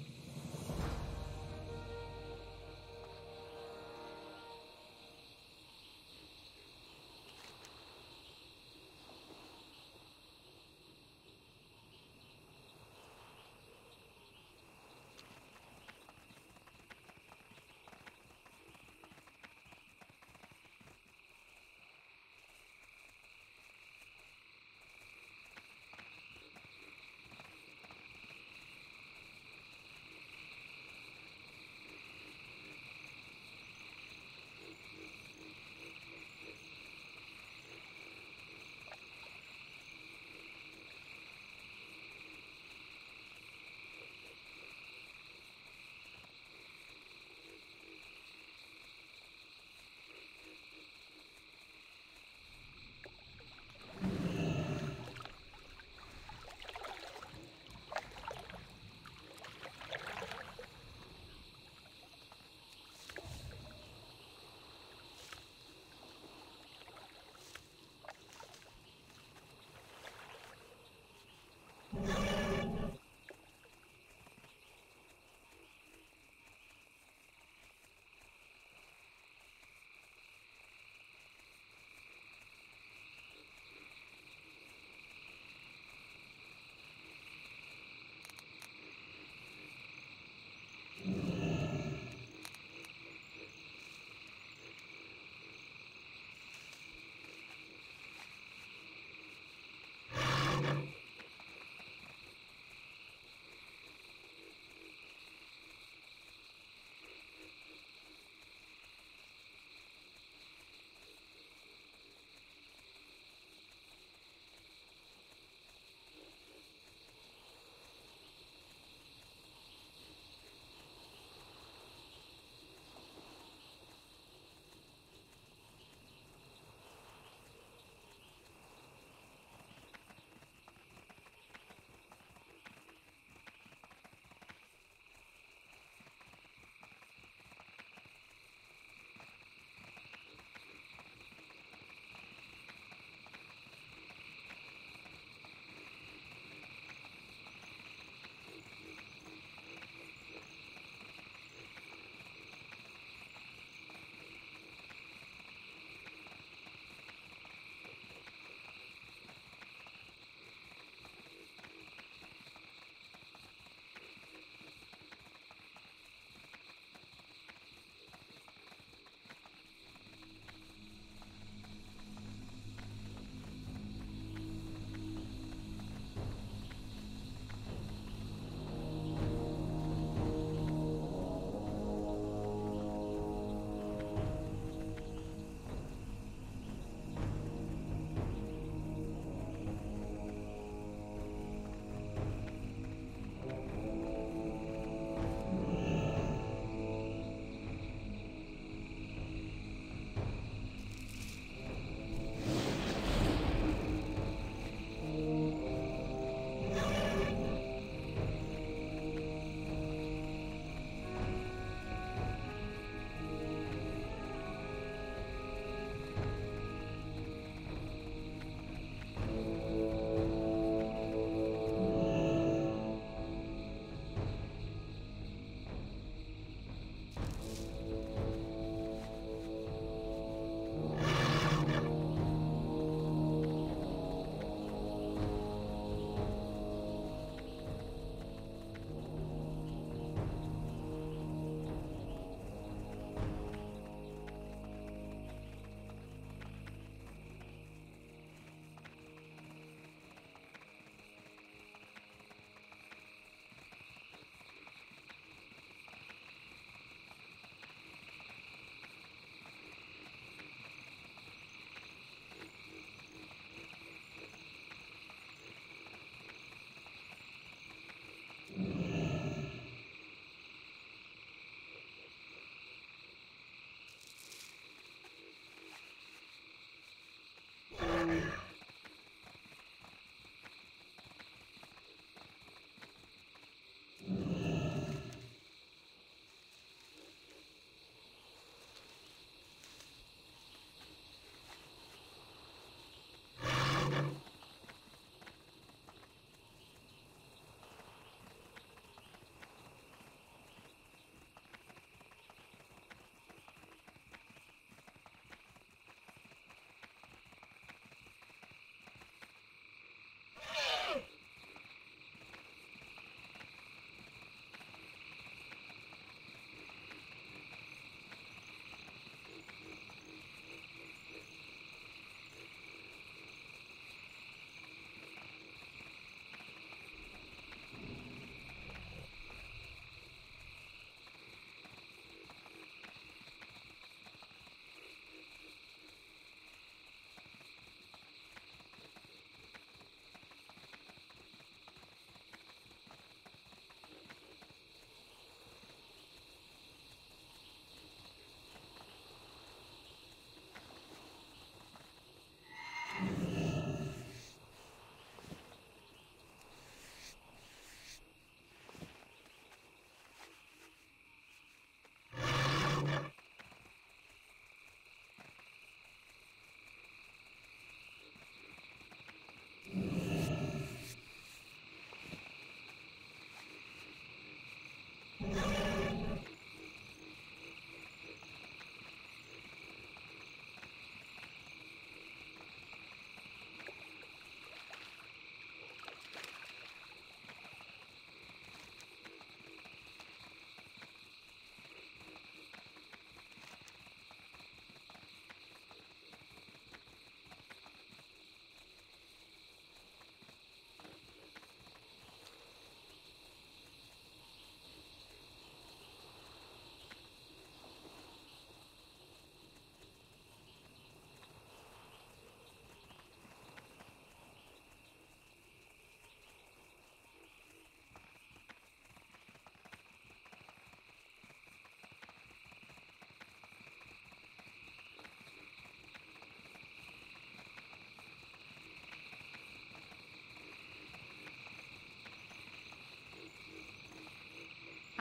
Thank you.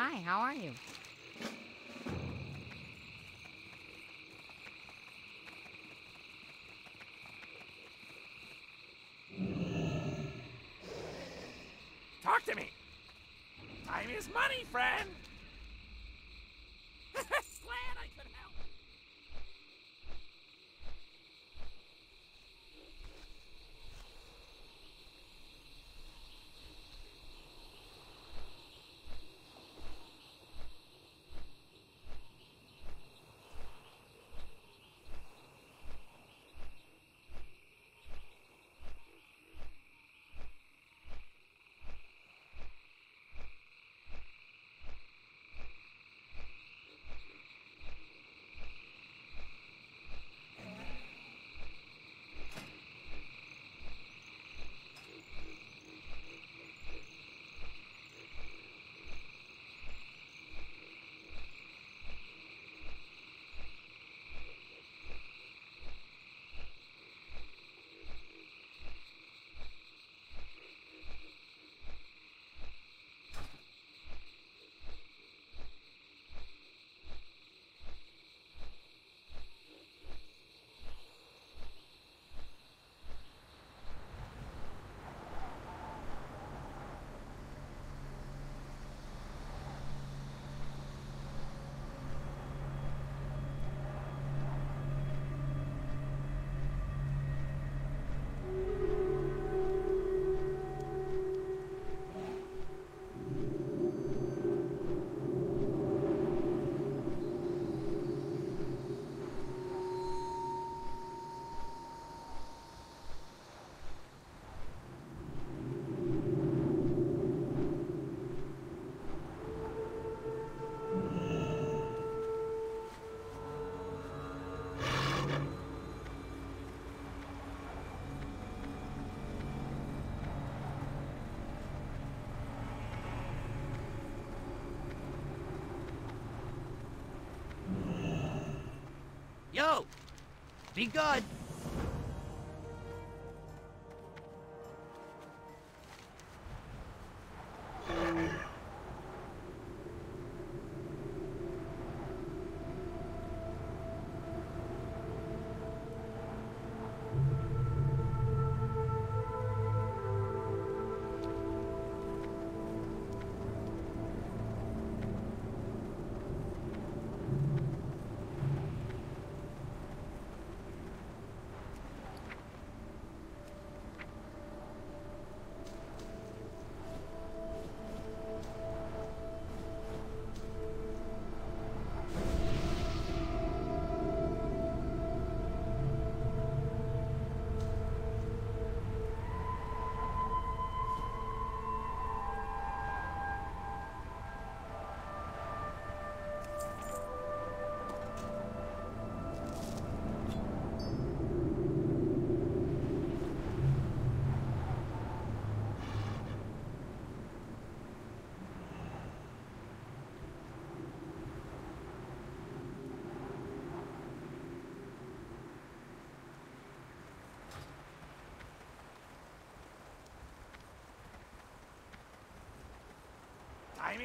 Hi, how are you? Talk to me. Time is money, friend. Yo! Be good!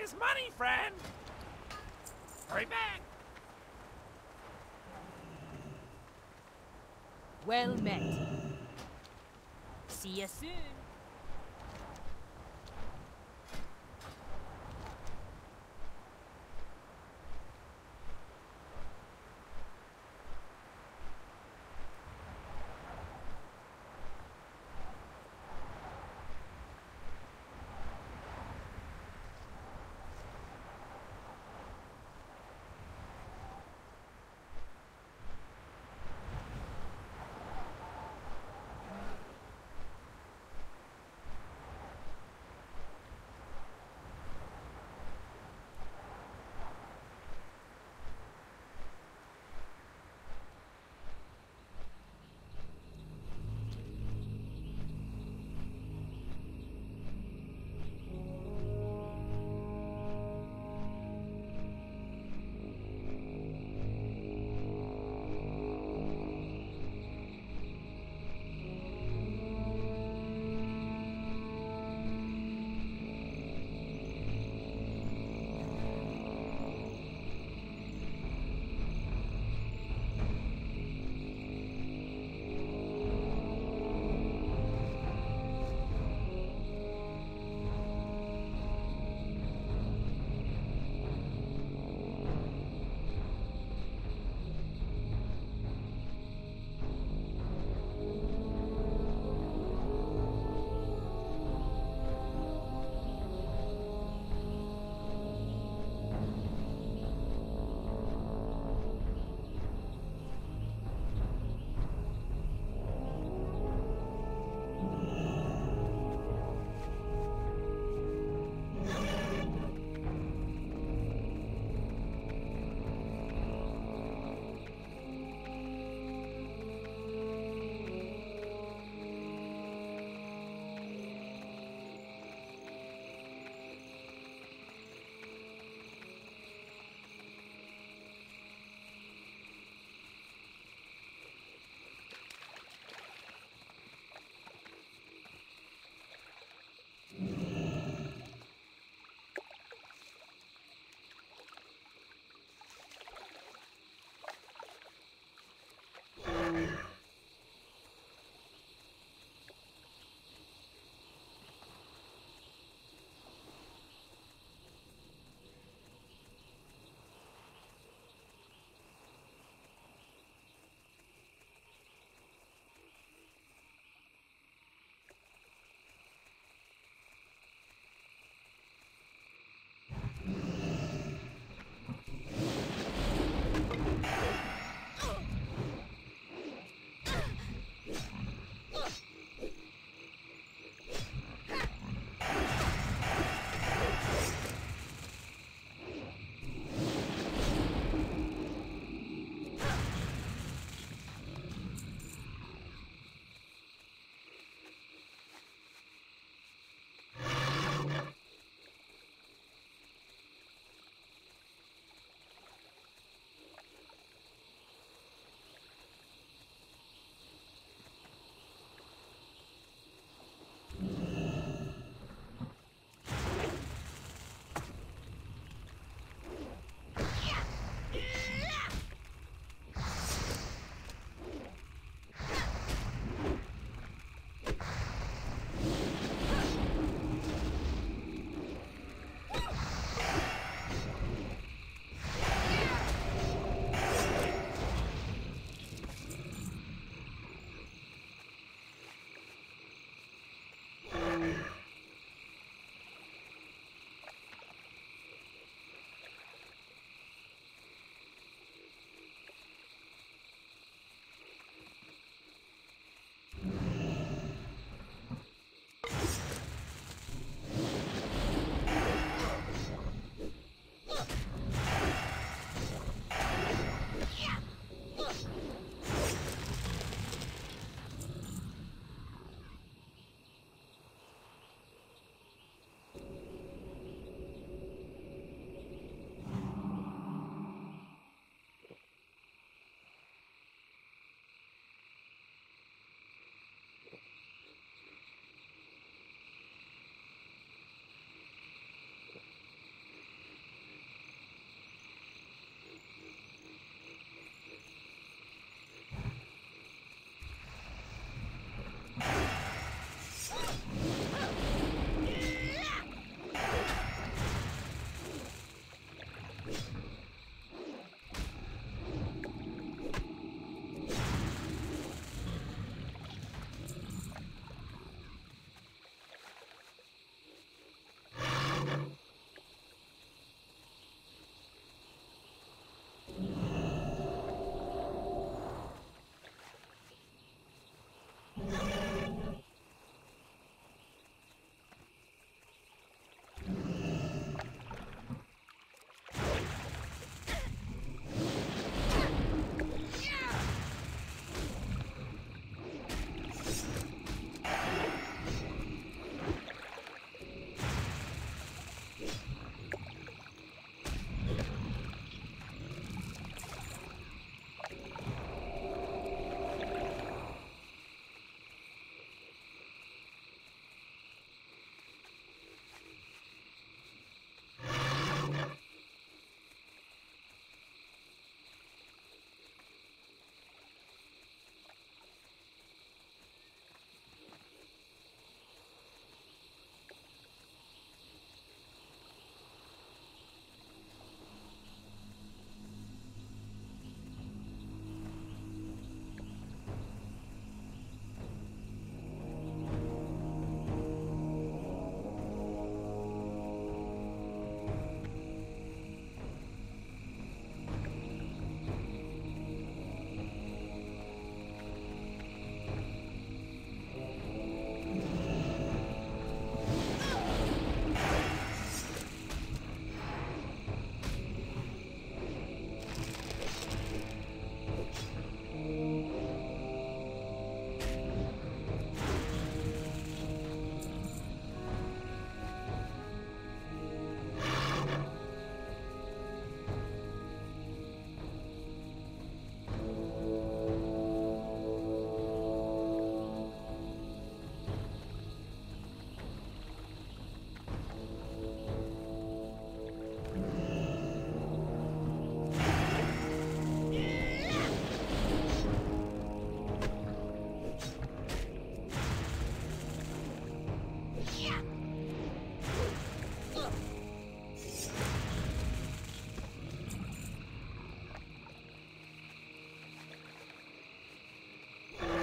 Time is money, friend. Hurry back. Well met. See you soon.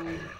Ooh.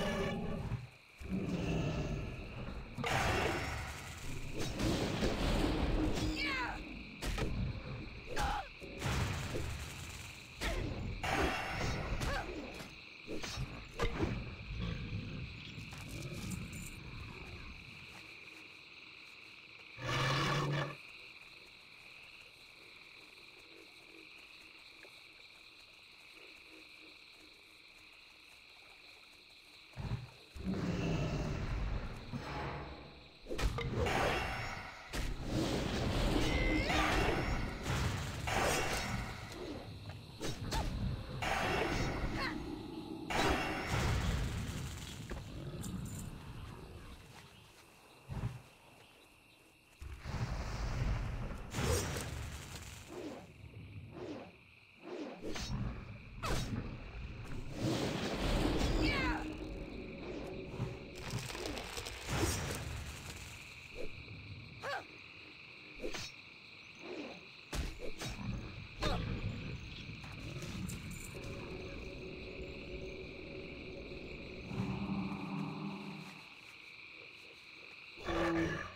Bye.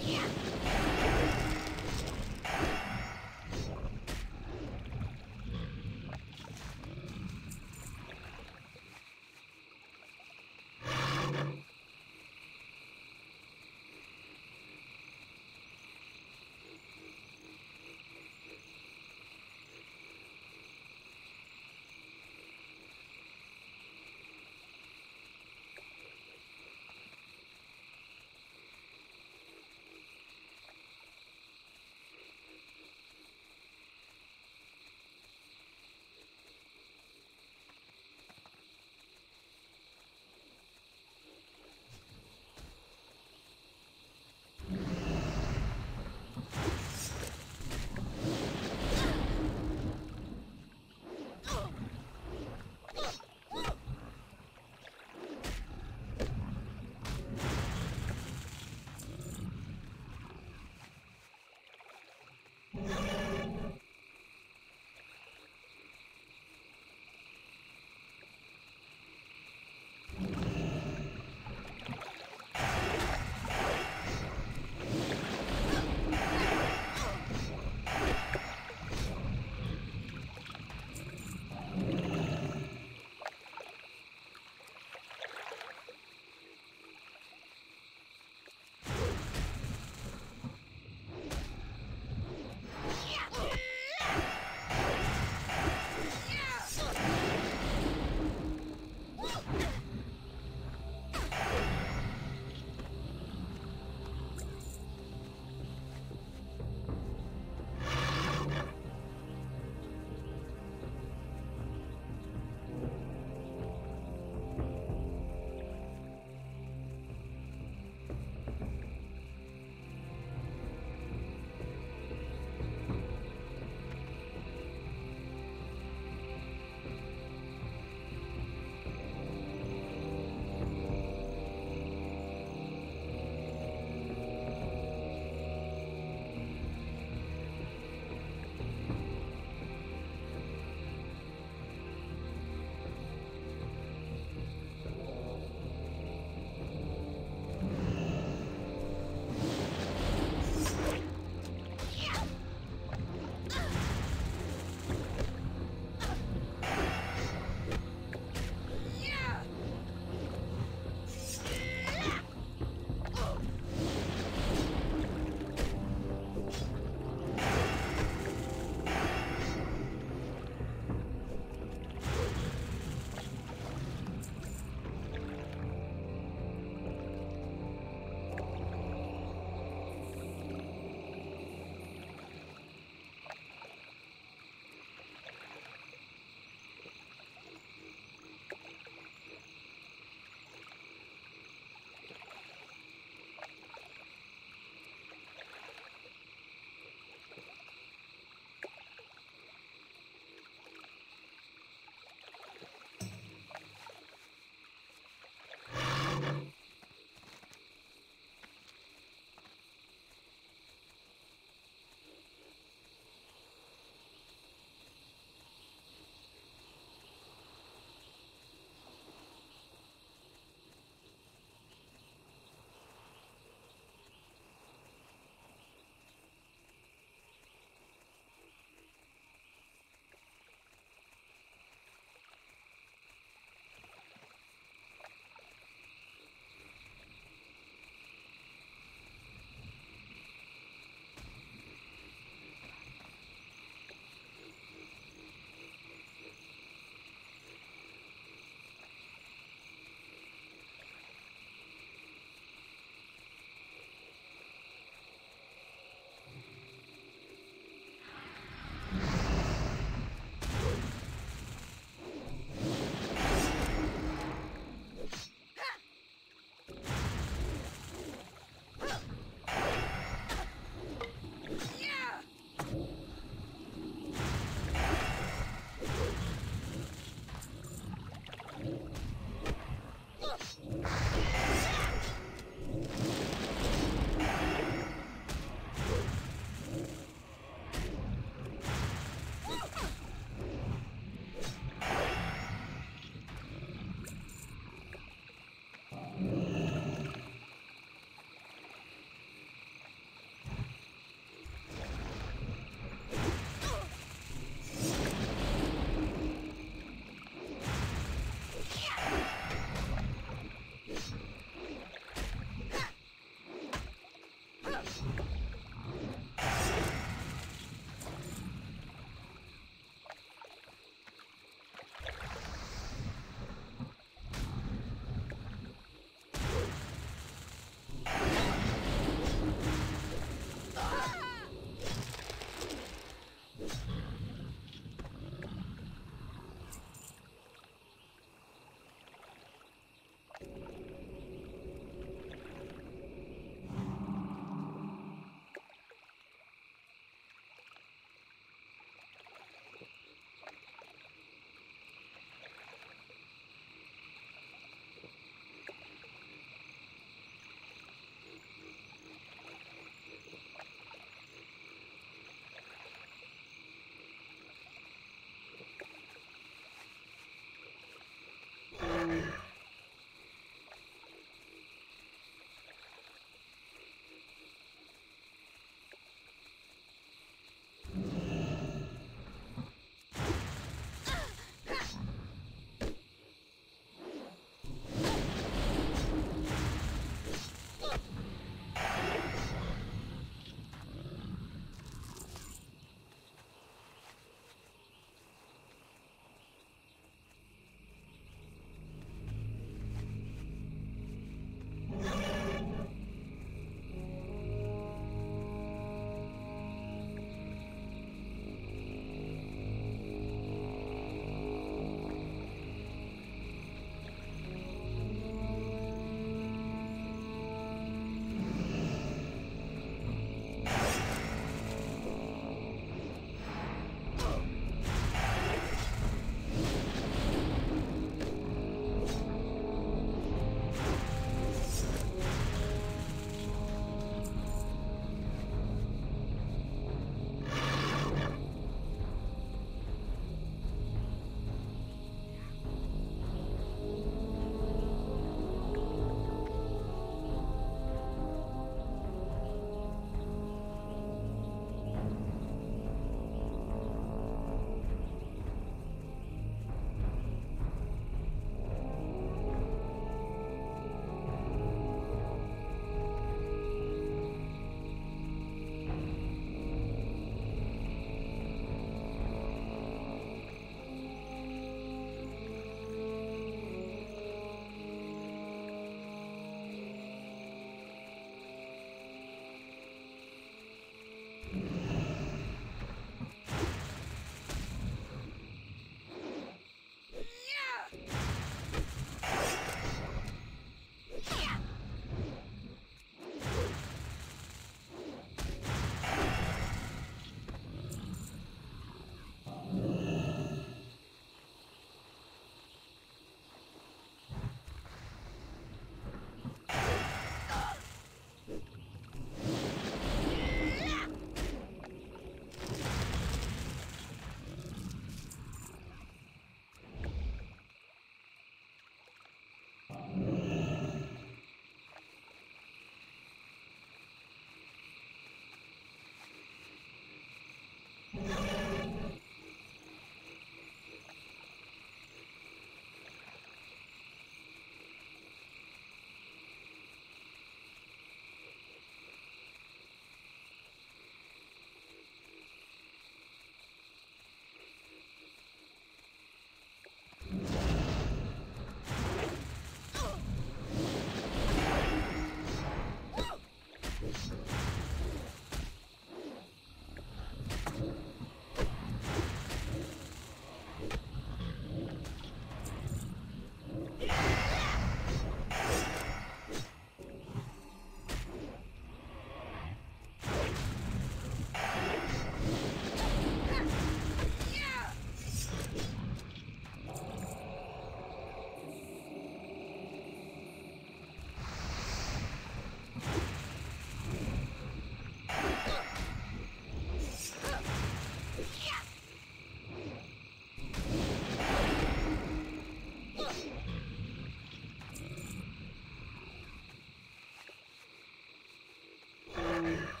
Bye.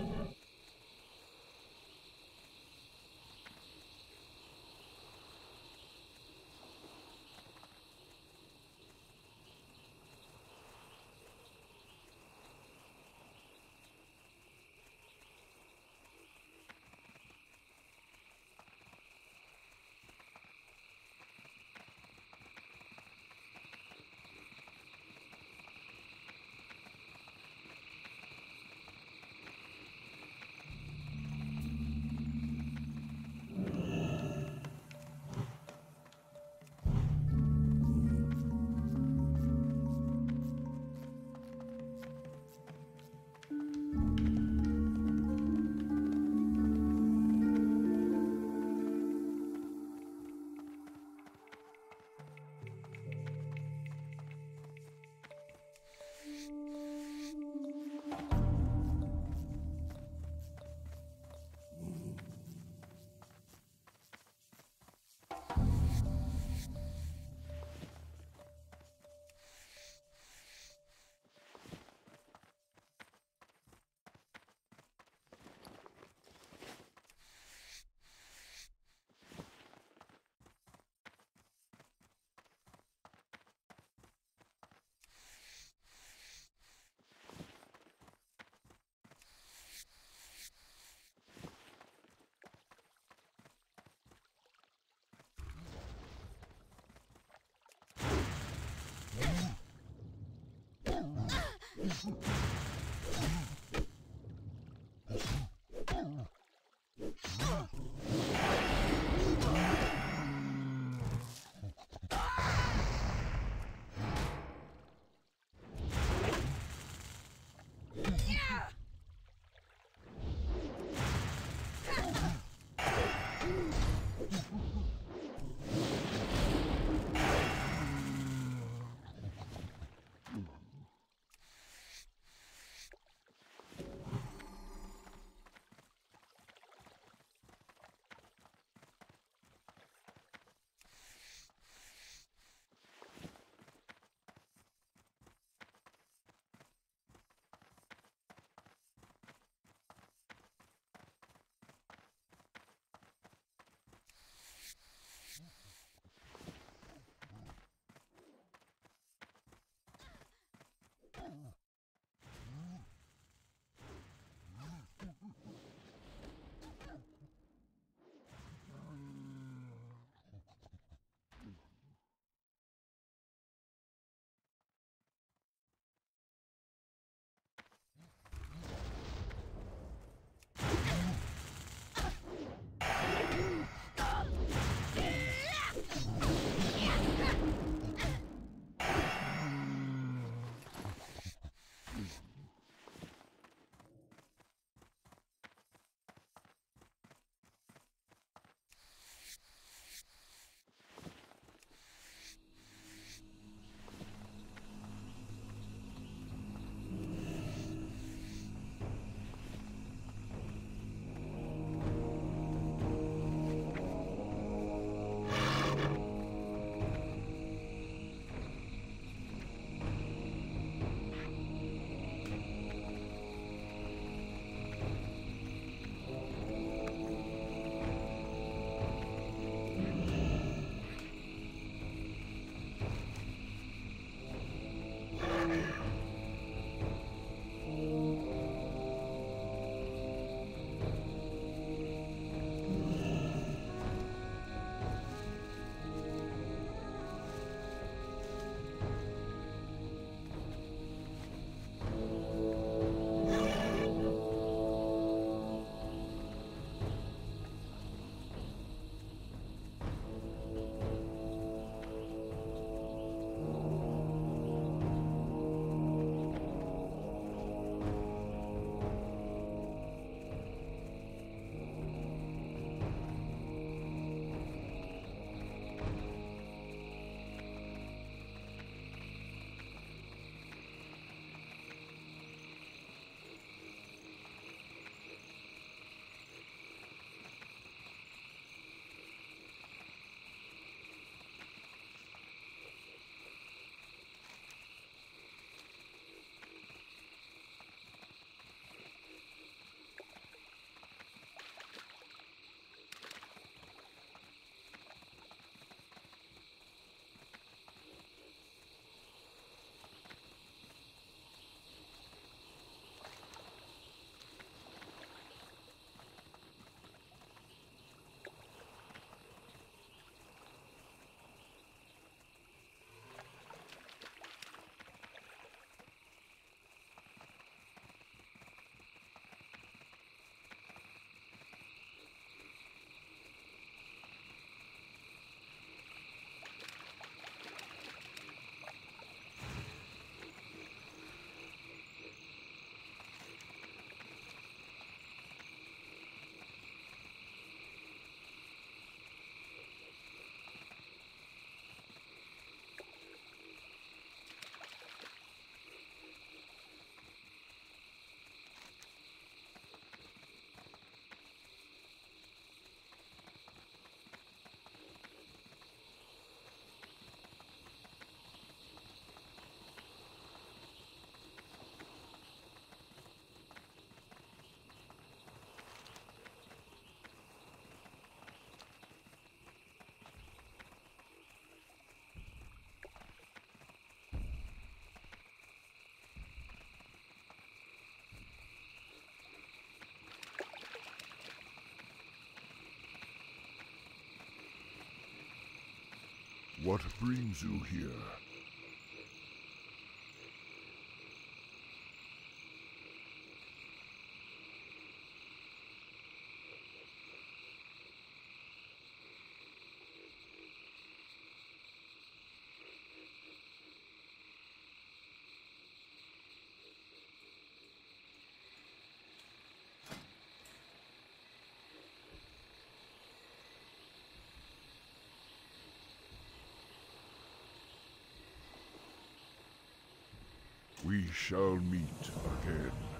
Hmm. What brings you here? Shall meet again.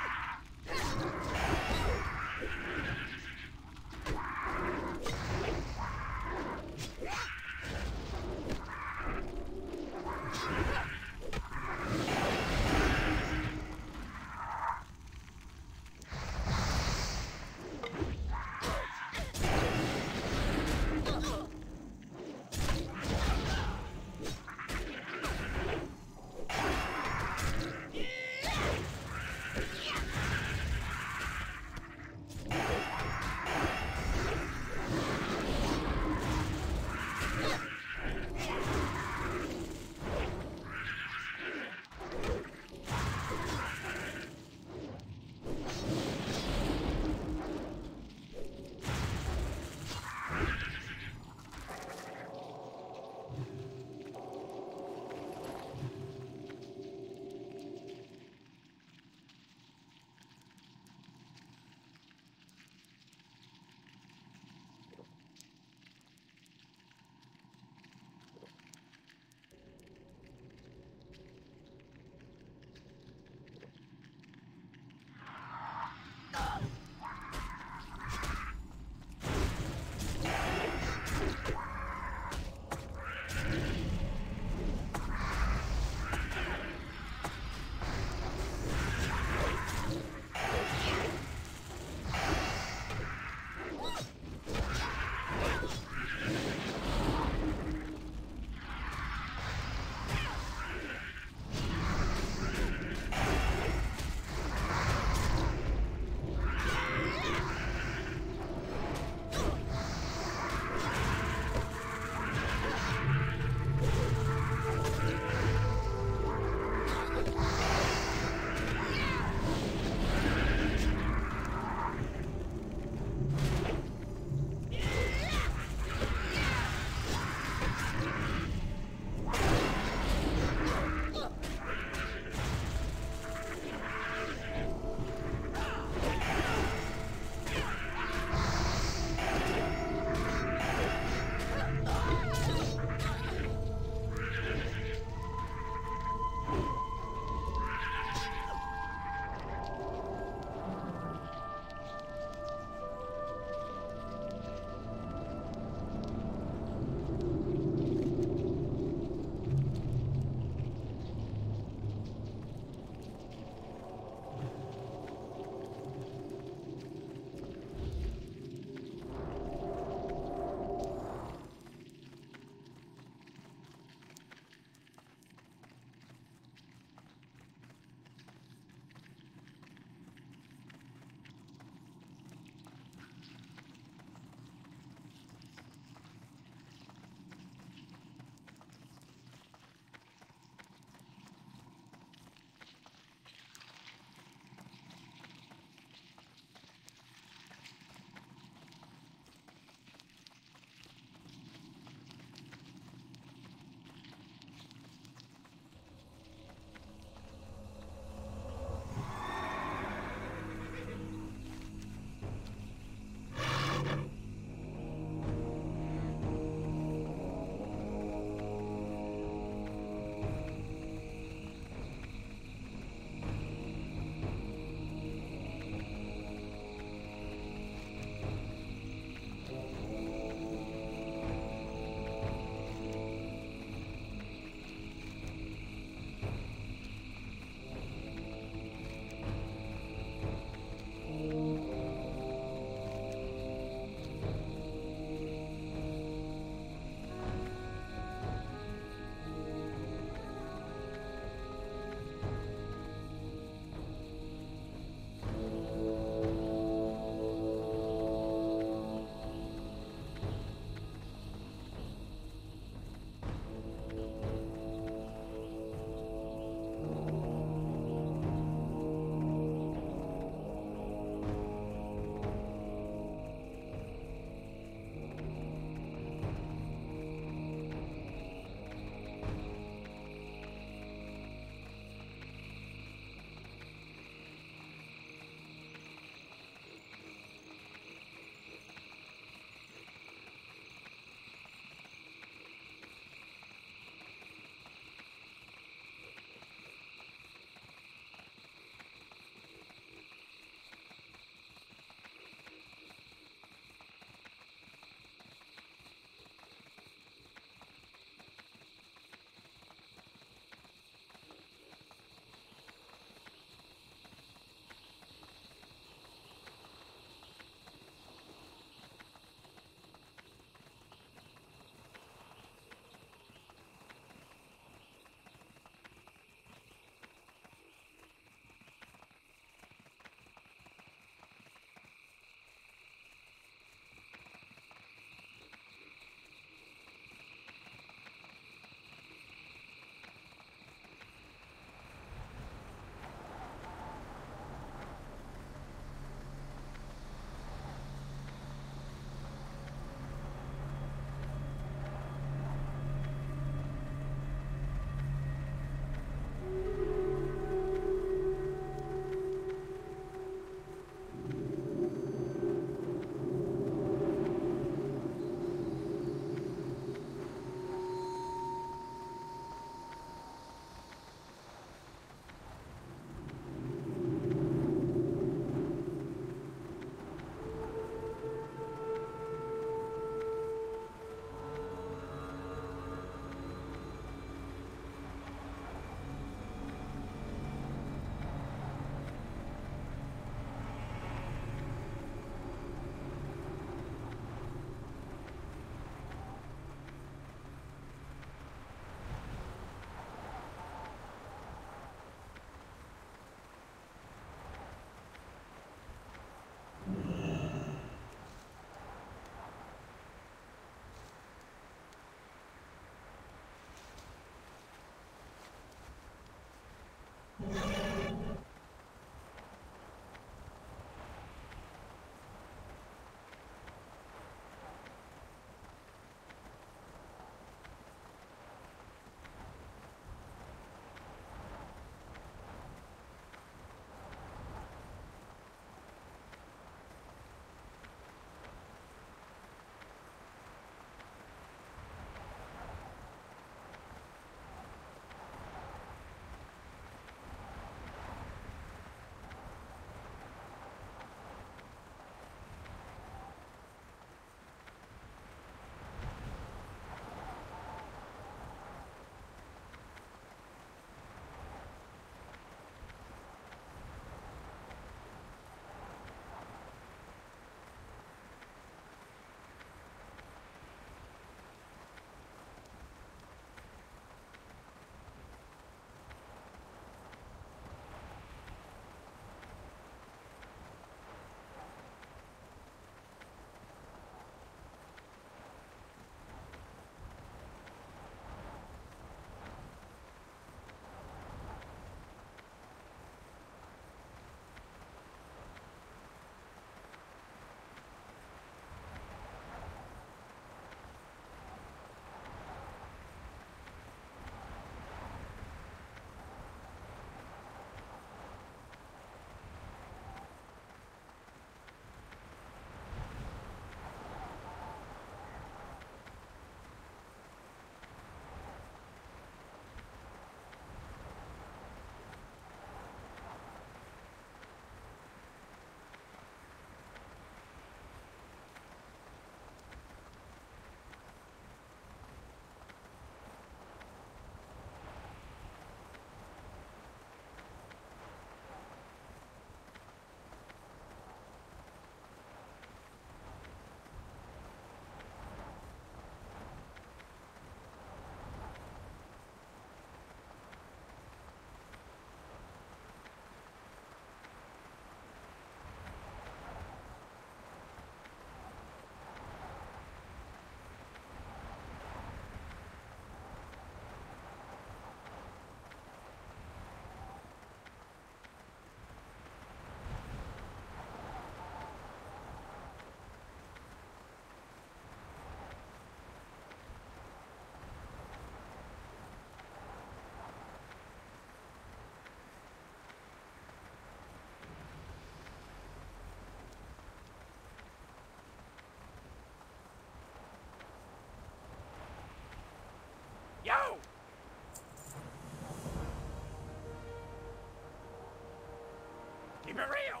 For real.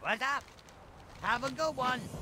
What's up? Have a good one.